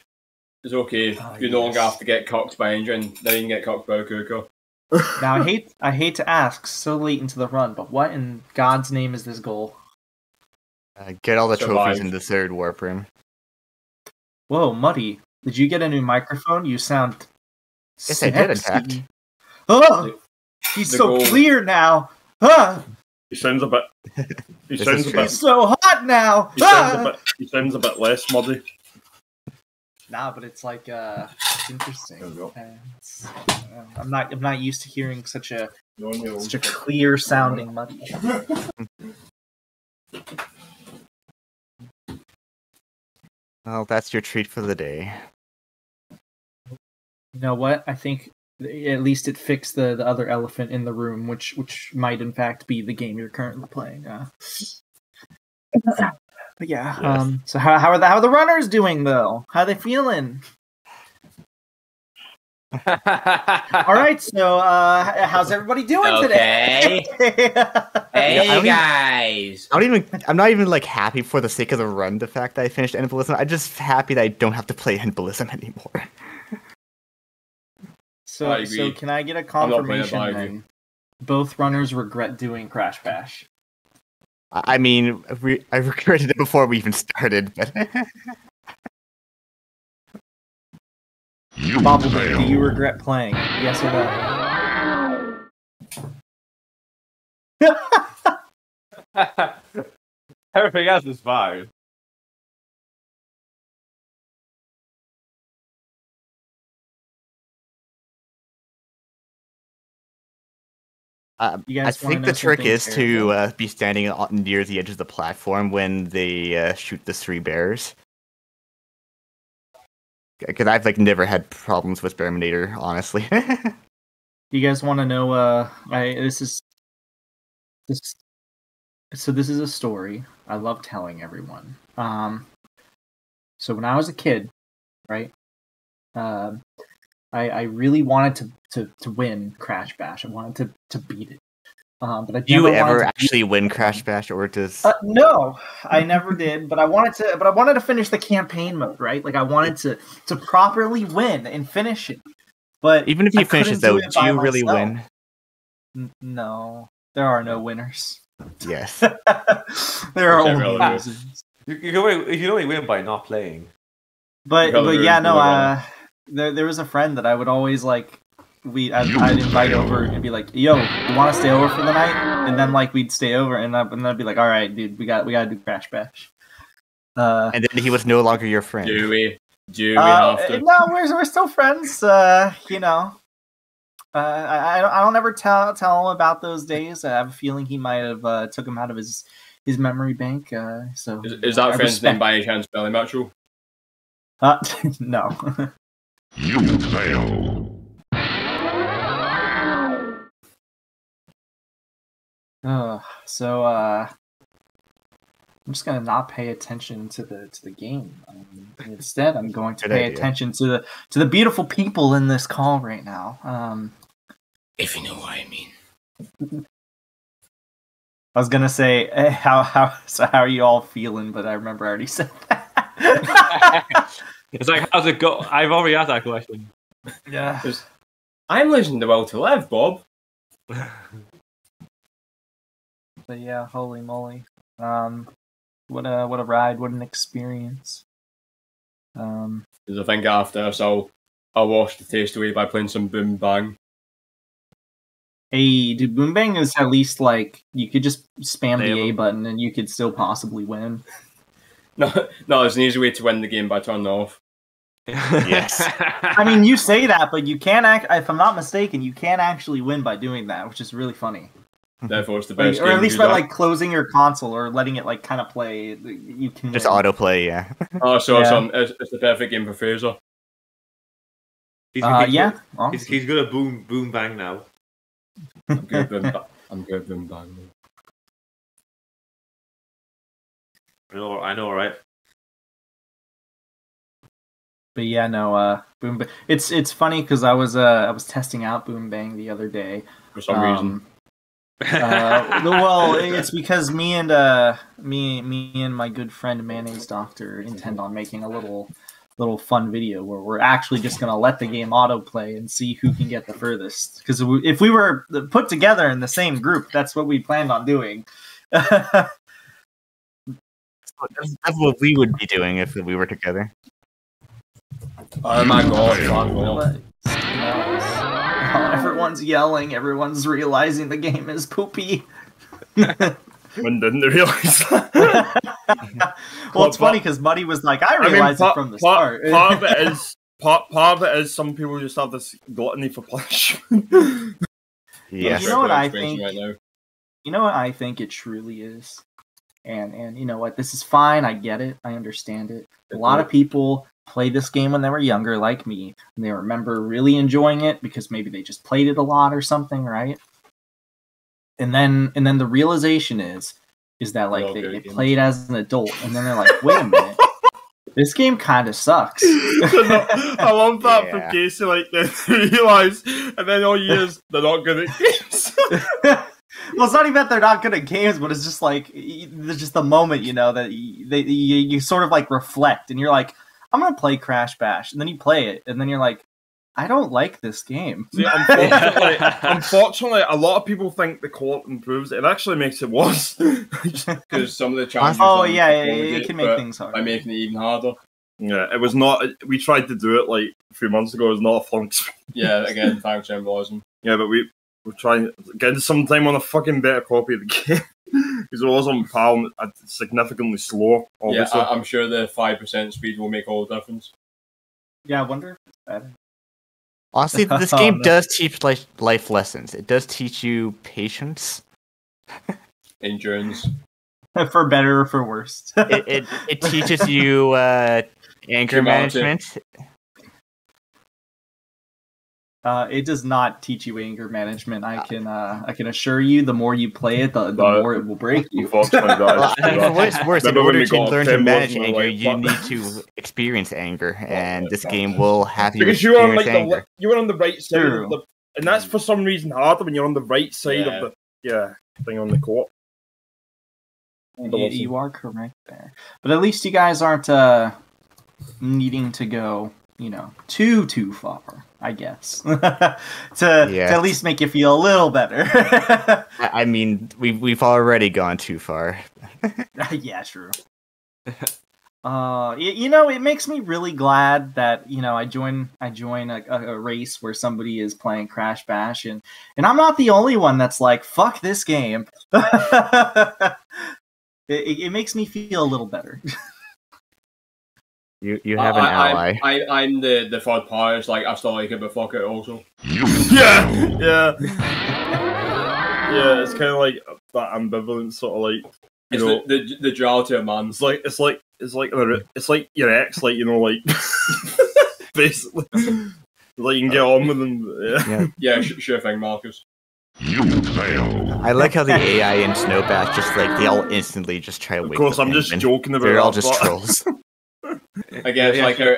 It's okay. Oh, you no longer have to get cocked by Engine. Then you can get cocked by Okuko. Now I hate I hate to ask so late into the run, but what in God's name is this goal? Uh, get all the trophies in the third warp room. Whoa, Muddy, did you get a new microphone? You sound Yes, I did, in sexy. fact. Oh, he's the so goal- clear now. Ah, He sounds a bit. He sounds a bit. he's so hot now. He sounds a Ah! bit. He sounds a bit less muddy. Nah, but it's like uh, it's interesting. There we go. Uh, it's, uh, I'm not I'm not used to hearing such a No one such a clear sounding Muddy. Well, that's your treat for the day. You know what? I think at least it fixed the, the other elephant in the room, which which might in fact be the game you're currently playing. Uh, but yeah, Yes. um, so how how are the how are the runners doing though? How are they feeling? All right, so uh, how's everybody doing today? Hey, I don't even- guys. I don't even. I'm not even like happy for the sake of the run. The fact that I finished N. Ballism. I'm just happy that I don't have to play N. Ballism anymore. so I so can I get a not playing it, confirmation but I agree. then? Both runners regret doing Crash Bash. I I mean, we, I regretted it before we even started, but You Bobble, do you regret playing? Yes or no? Everything else is fine. Uh, You I think the trick is to uh, be standing near the edge of the platform when they uh, shoot the three bears. Because I've like never had problems with Bearminator, honestly. You guys want to know? Uh, I this is this. So this is a story I love telling everyone. Um, so when I was a kid, right? Um, I I really wanted to to to win Crash Bash. I wanted to to beat it. Um, but I Do you ever actually win Crash Bash, or does Uh, no, I never did. But I wanted to. But I wanted to finish the campaign mode, right? Like I wanted to to properly win and finish it. But even if I you finish it though, it do you really myself. win? No, there are no winners. Yes. there are Okay, only losers. You, you, can only, you can only win by not playing. But but yeah, no. good Uh, there there was a friend that I would always like. We I'd, I'd invite over and be like, "Yo, you want to stay over for the night?" And then like we'd stay over, and, I, and I'd be like, "All right, dude, we got we got to do Crash Bash." Uh, And then he was no longer your friend. Do we? Do we uh, have to? no, we're we're still friends. Uh, you know, uh, I I don't, I don't ever tell tell him about those days. I have a feeling he might have uh, took him out of his his memory bank. Uh, so Is, is that I friend's name by any chance Billy Mitchell? Uh, no. You fail. Uh, so uh, I'm just gonna not pay attention to the to the game. Um, instead, I'm going to Good pay idea. attention to the to the beautiful people in this call right now. Um, If you know what I mean. I was gonna say eh, how how so how are you all feeling, but I remember I already said that. It's like, how's it go? I've already asked that question. yeah. I'm losing the will to live, Bob. But yeah, holy moly. Um, what a what a ride! What an experience. Um, Because I think after this, I'll I'll wash the taste away by playing some Boom Bang. Hey, dude, Boom Bang is at least like you could just spam the A button and you could still possibly win. No, no, it's an easy way to win the game by turning off. Yes. I mean, you say that, but you can act. If I'm not mistaken, you can't actually win by doing that, which is really funny. Therefore, it's the best or game at least by that. like closing your console or letting it like kind of play. You can Just win. autoplay, yeah. Oh, so it's, Yeah. it's, it's the perfect game for Fraser. He's, Uh, he's yeah, Good, he's, honestly. he's good at boom boom bang now. I'm good at Boom Bang. I'm good Boom Bang. I know, I know, right? But yeah, no, uh, Boom. Bang. It's it's funny because I was uh I was testing out Boom Bang the other day. For some reason. Um, uh, well, it's because me and uh me me and my good friend Mayonnaise Doctor intend on making a little little fun video where we're actually just gonna let the game autoplay and see who can get the furthest. Because if we were put together in the same group, that's what we planned on doing. That's, that's what we would be doing if we were together. Oh my god, fuck, well. But, you know, everyone's yelling. Everyone's realizing the game is poopy. When didn't they realise that? well, it's But- funny because Buddy was like, "I I mean, realized part, it from the part, start." part of it is part, part of it is some people just have this gluttony for punishment. Yes. You know what I think? Right now. you know what I think it truly is, and and you know what, this is fine. I get it. I understand it. A lot of people played this game when they were younger, like me, and they remember really enjoying it because maybe they just played it a lot or something, right? And then and then the realization is is that like they, they games. played as an adult, and then they're like, wait a minute, this game kind of sucks. I love that Yeah. from Casey, like they realise, and then all years they're not good at games. Well, it's not even that they're not good at games, but it's just like y- there's just the moment, you know, that y- they you, you sort of like reflect, and you're like, I'm gonna play Crash Bash, and then you play it, and then you're like, I don't like this game. See, unfortunately, unfortunately, a lot of people think the co-op improves it. It actually makes it worse. Because some of the challenges. oh yeah, yeah, complicated, yeah, it can make but things hard. By making it even harder. yeah, it was not. We tried to do it like a few months ago. It was not a fun. Yeah, again, thanks, N. Ballism. Yeah, but we we're trying getting some time on a fucking better copy of the game because it was on PAL significantly slower. Obviously, Yeah, I, I'm sure the 5% speed will make all the difference. yeah, I wonder. If it's better. Honestly, this Oh, game no. does teach life life lessons. It does teach you patience. Endurance. for better or for worse. It it, it teaches you uh, anger Humanity. management. Uh, it does not teach you anger management. I can uh, I can assure you, the more you play it, the, the No. more it will break you. unfortunately, that Well, is I mean, for what it's worse, in order to learn to manage anger, like, you what? need to experience anger, and this game will have you because you were on experience like anger. li- you were on the right side of the, and that's for some reason harder when you're on the right side Yeah. of the yeah thing on the court. You, you are correct there, but at least you guys aren't uh, needing to go, you know, too too far. I guess to to at least make you feel a little better. I, mean, we've we've already gone too far. yeah, true. Uh, you know, it makes me really glad that you know I join I join a, a, race where somebody is playing Crash Bash, and and I'm not the only one that's like fuck this game. it, it makes me feel a little better. You you have an I, ally. I, I, I'm the, the third party. It's like I still like it, but fuck it also. Yeah, yeah, yeah. It's kind of like that ambivalent sort of like you It's know. the, the, the duality of man. It's like it's like it's like the- it's like your ex, like you know, like basically, like you can get on with them. Yeah. Yeah. Yeah, sh- sure thing, Marcus. You fail. I like how the AI in Snowbash just like they all instantly just try to Of course, I'm just penguin. joking about They're all just but- trolls. I guess Yeah, like sure. how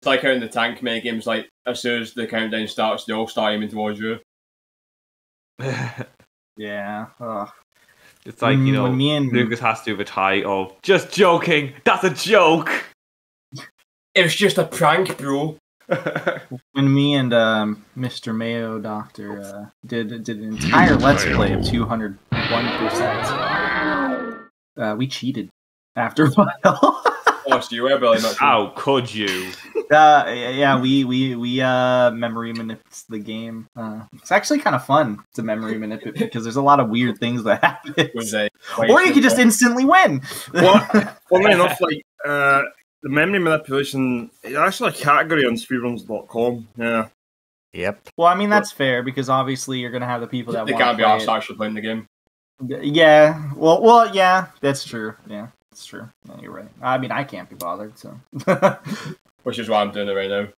it's like how in the tank mini games, like as soon as the countdown starts, they all start aiming towards you. yeah. ugh. it's like you know, when me and- Lucas has to do the tie of just joking. That's a joke. It was just a prank, bro. when me and um, Mr. Mayo Doctor uh, did did an entire Let's Play of 201 percent, uh, we cheated after a while. Oh, so you were really much. How could you? uh, yeah, we we we uh, memory manipulates the game. Uh, it's actually kind of fun to memory manipulate because there's a lot of weird things that happen. Or you could just instantly win. Well, funnily enough, like uh, the memory manipulation is actually a category on speedruns.com. Yeah. Yep. well, I mean that's fair because obviously you're gonna have the people that They want can't to be play asked actually playing the game. Yeah. Well, well, yeah, that's true. Yeah, that's true. Yeah, you're right. I mean, I can't be bothered. So. Which is why I'm doing it right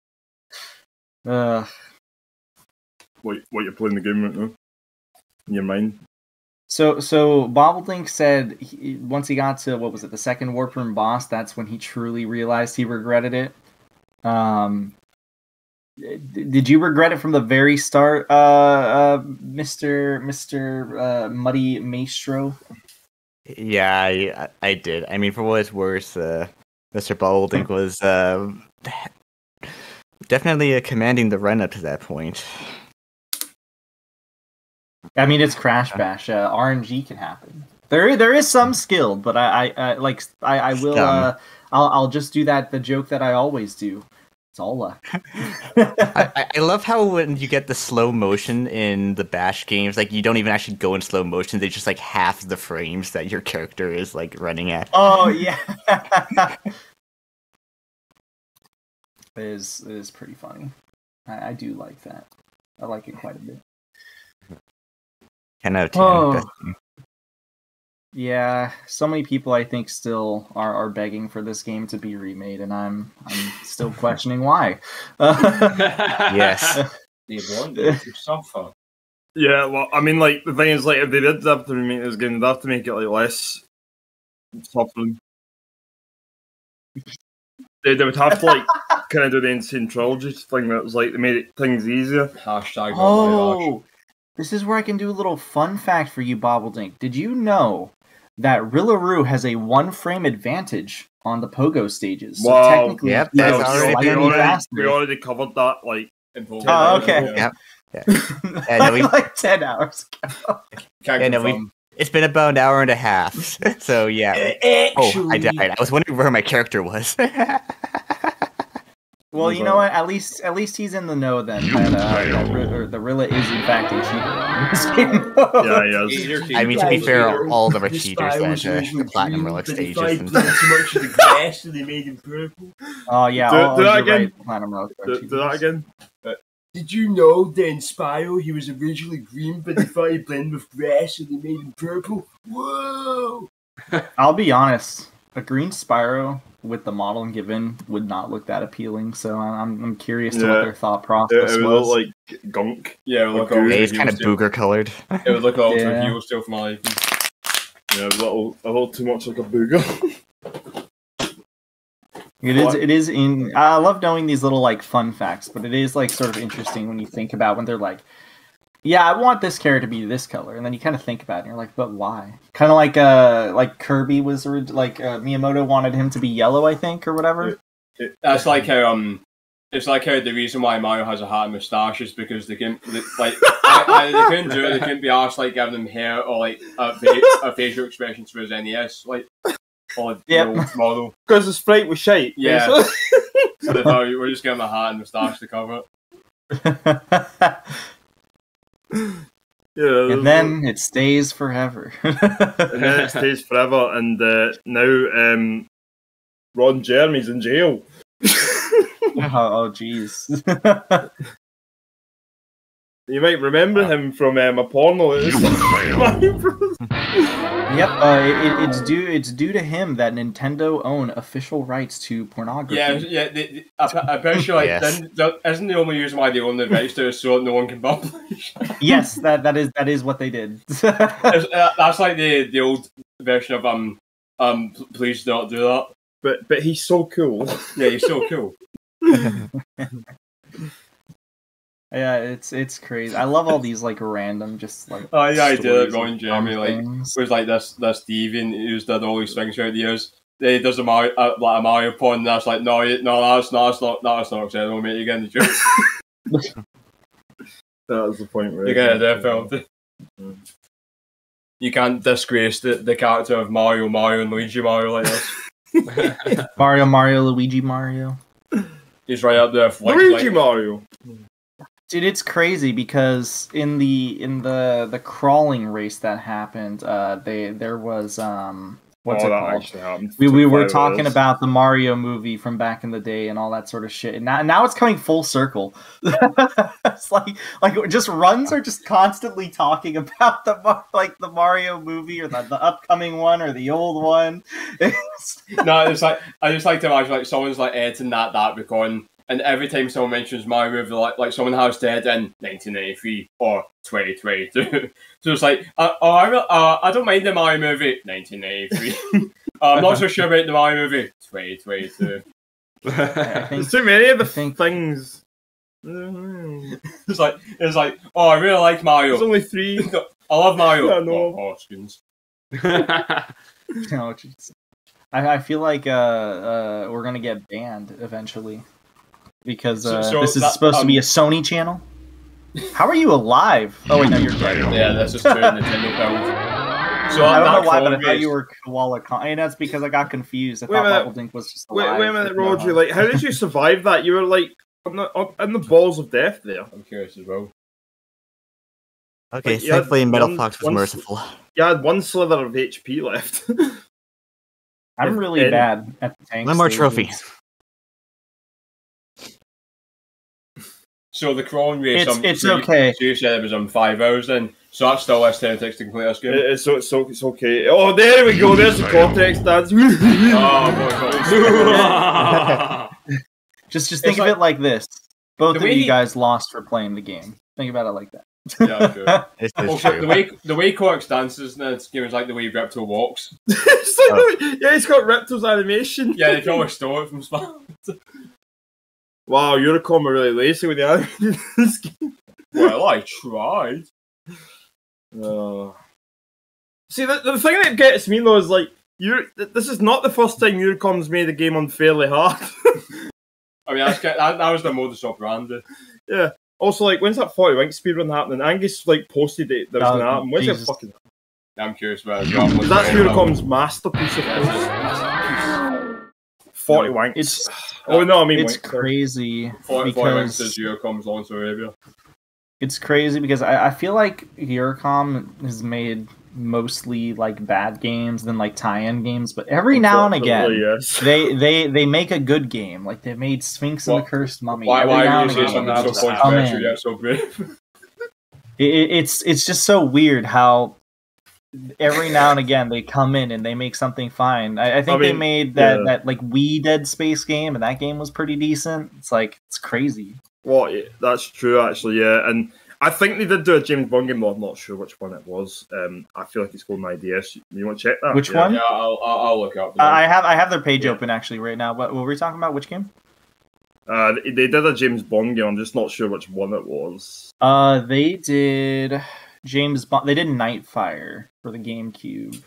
now. uh, What, what you're playing the game right now? In your mind? so, so Bobbledink said he, once he got to what was it, the second warp room boss, that's when he truly realized he regretted it. Um, did you regret it from the very start, uh, uh Mister Mister uh, Muddy Maestro? Yeah, I, I did. I mean, for what it's worth, uh, Mr. Baldink was uh, definitely uh, commanding the run up to that point. I mean, it's Crash Bash. Uh, RNG can happen. There, there is some skill, but I, I, I like, I, I will. Uh, I'll, I'll just do that. The joke that I always do. It's all luck. I, I- I love how when you get the slow motion in the Bash games, like you don't even actually go in slow motion; they just like half the frames that your character is like running at. oh yeah. it is. It is pretty funny. I, I do like that. I like it quite a bit. Ten out of ten. Oh. Best- Yeah, so many people I think still are, are begging for this game to be remade, and I'm I'm still questioning why. Yes. They want you to suffer. Yeah, well, I mean, like, the thing is, like, if they did have to remake this game, they'd have to make it, like, less suffering. They, they would have to, like, kind of do the N. Sane Trilogy thing that was, like, they made it, things easier. Hashtag. not my harsh. Oh, this is where I can do a little fun fact for you, Bobbledink. Did you know that Rillaroo has a one frame advantage on the pogo stages? So Wow. technically, Yep, he that's is already we, slightly already, faster. we already covered that, like, Important. Oh, okay. Yeah. Yep. Yeah, no, we- like ten hours ago. Can't we, it's been about an hour and a half, so yeah. Oh, I died. I was wondering where my character was. Well, you know what? At least, at least he's in the know then that, uh, that Ri- or the Rilla is in fact a cheater. in this game. yeah, yeah. I mean, to be Yeah, fair, all of them are cheaters spy was that uh, the platinum green, relic stages. And... too much of the grass, so they made him purple. Oh yeah, Do- oh, do that again. right, Platinum Relic Do, do that cheaters. again. Did you know that in Spyro he was originally green, but they thought he'd blend with grass, so they made him purple? Whoa! I'll be honest. A green Spyro with the model given would not look that appealing. So I'm, I'm curious to what their thought It, process it would was. look like gunk. Yeah, it would look Okay. Yeah, through kind of heel still. booger colored. It would look all through Yeah. heel still from my liking. Yeah, a little, a little too much like a booger. It is. It is in. I love knowing these little like fun facts, but it is like sort of interesting when you think about when they're like, yeah, I want this character to be this color, and then you kind of think about it, and you're like, but why? Kind of like uh, like Kirby was like uh, Miyamoto wanted him to be yellow, I think, or whatever. That's like how um, it's like how the reason why Mario has a hat and moustache is because they can they, like I, I, they couldn't do it. They couldn't be asked like giving him hair or like a, fa- a facial expression for his NES like or the Yep. old model. Because the sprite was shite. Yeah. So they thought we're just giving him a hat and moustache to cover it. yeah. and then it stays forever. and then it stays forever. And uh, now um, Ron Jeremy's in jail. oh, jeez. You might remember him from um, a porno. Yep, uh, it, it- it's due it's due to him that Nintendo own official rights to pornography. Yeah, yeah. They, they, I, I'm pretty sure like Yes. then- that isn't the only reason why they own the rights to it so no one can publish. yes, that that is that is what they did. Uh, that's like the the old version of um um please don't do that. But but he's so cool. Yeah, he's so cool. Yeah, it's it's crazy. I love all these like random just like Oh yeah, I did it. stories Ron of Jeremy dumb like things. was like this this deviant who's done all these things throughout the years. He does a Mario uh, like a Mario porn, and that's like no, no, that's not, that's not, that's not acceptable, mate. You're getting the joke. That was the point where You're getting a death penalty. You can't disgrace the, the character of Mario, Mario, and Luigi Mario like this. Mario, Mario, Luigi, Mario. He's right up there. with, Luigi like, Mario. Dude, it's crazy because in the in the the crawling race that happened, uh, they there was um what's oh, it called? We, we were talking about the Mario movie from back in the day and all that sort of shit. And now, now it's coming full circle. it's like like just runs are just constantly talking about the like the Mario movie or the, the upcoming one or the old one. No, it's like I just like to imagine like someone's like editing that that recording, and every time someone mentions my movie, like like someone has to edit in 1993 or 2022. so it's like, uh, oh, I re- uh, I don't mind the Mario movie 1993. uh, I'm not so sure about the Mario movie 2022. I think There's too many of the think- things. It's like it's like, oh, I really like Mario. There's only three. I love Mario. Yeah, I know. Oh, Hoskins. no, jeez. I, I feel like uh, uh, we're gonna get banned eventually because uh, so this is that- supposed to be um, a Sony channel. How are you alive? Oh wait, no, you're dead. Yeah, that's just true. Nintendo build. So I don't that know why, but I thought you were Koala Kong. And that's because I got confused. I Wait a thought minute. Bobbledink was just Wait, alive. wait a minute, but no. Like, how did you survive that? You were like on the, on, in the balls of death there. I'm curious as well. Okay, Like, you thankfully Metal one- Fox was one- merciful. You had one slither of HP left. I'm really And- bad at the tank. One more stages. trophy. So the clone race. It's- um, it's so you- okay. So you said it was on five hours then. So that's still less time it takes to complete this game. It- it's, so, so, it's okay. Oh, there we go. There's the Cortex dance. oh, boy, Just, just think It's of like- it like this: both of you he- guys lost for playing the game. Think about it like that. yeah, sure. This is Also, the way the way Cortex dances in this game is like the way Reptile walks. It's like the- yeah, he's got Reptile's animation. Yeah, they can always store it from Smash. Wow, Eurocom are really lazy with the animation in this game. well, I tried. Oh. See, the, the thing that gets me though is like, you this is not the first time Eurocom's made a game unfairly hard. I mean, that's, that, that was the modus operandi. yeah. Also, like, when's that 40 Wink speedrun happening? Angus, like, posted it that was Oh, going to happen. When's it fucking... I'm curious about it. as well. That's Eurocom's masterpiece of course. It's 40 No, Wanks. It's oh, no, I mean it's Wanks, crazy 40, 40 Winks because is Eurocom's Lawrence Arabia. it's crazy because I, I feel like Eurocom has made mostly like bad games than like tie-in games, but every now and again yes. they they they make a good game. Like they made Sphinx and the Cursed Mummy. Why, Every why now would you and say again, something they so just come controversial in. yet so brave? It, it- it's it's just so weird how every now and again they come in and they make something fine. I, I think they mean, made that yeah. that like we Dead Space game, and that game was pretty decent. It's like it's crazy. Well, yeah, that's true, actually, yeah. And I think they did do a James Bond game, though I'm not sure which one it was. Um, I feel like it's called my DS. You want to check that? Which Yeah. one? yeah, I'll, I'll, I'll look it up. Uh, I have I have their page Yeah. open actually right now. What, what were we talking about? Which game? Uh, they they did a James Bond game. I'm just not sure which one it was. Uh, they did James Bond. They did Nightfire for the GameCube.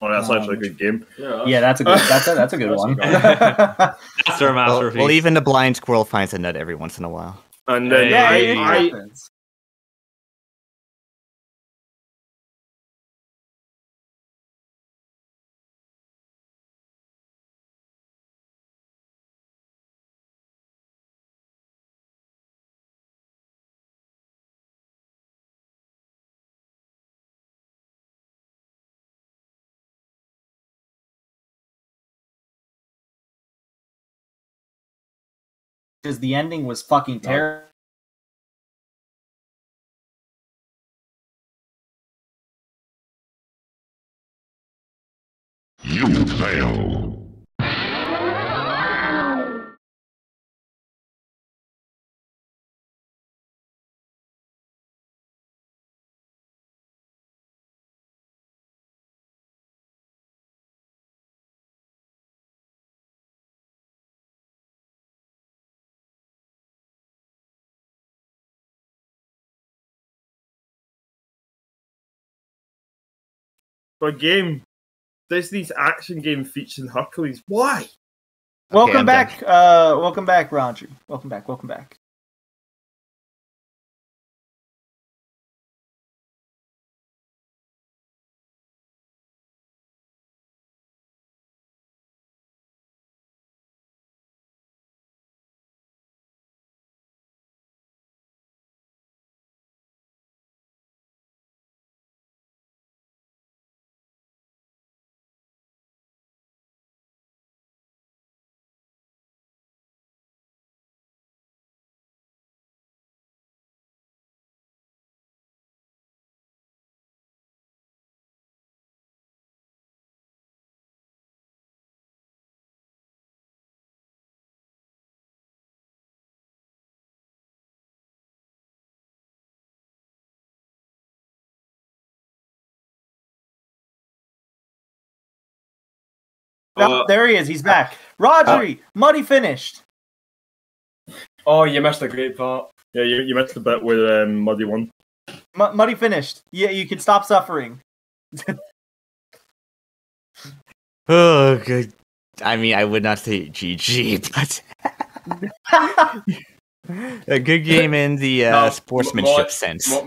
Oh, that's Um, actually a good game. Yeah, that's a good. That's a that's a good That's a one. good Well, masterpiece. well, even a blind squirrel finds a nut every once in a while. And then yeah, I, I, Because the ending was fucking terrible. For a game, Disney's action game featuring Hercules. Why? Welcome I'm back. Uh, welcome back, Roger. Welcome back. Welcome back. Oh, Uh, there he is. He's back. Rodri, Muddy finished. Oh, you missed a great part. Yeah, you, you missed the bit where um, Muddy won. M- Muddy finished. Yeah, you can stop suffering. Oh, good. I mean, I would not say GG, but a good game in the uh, No, sportsmanship Mod- sense. Mod- Mod-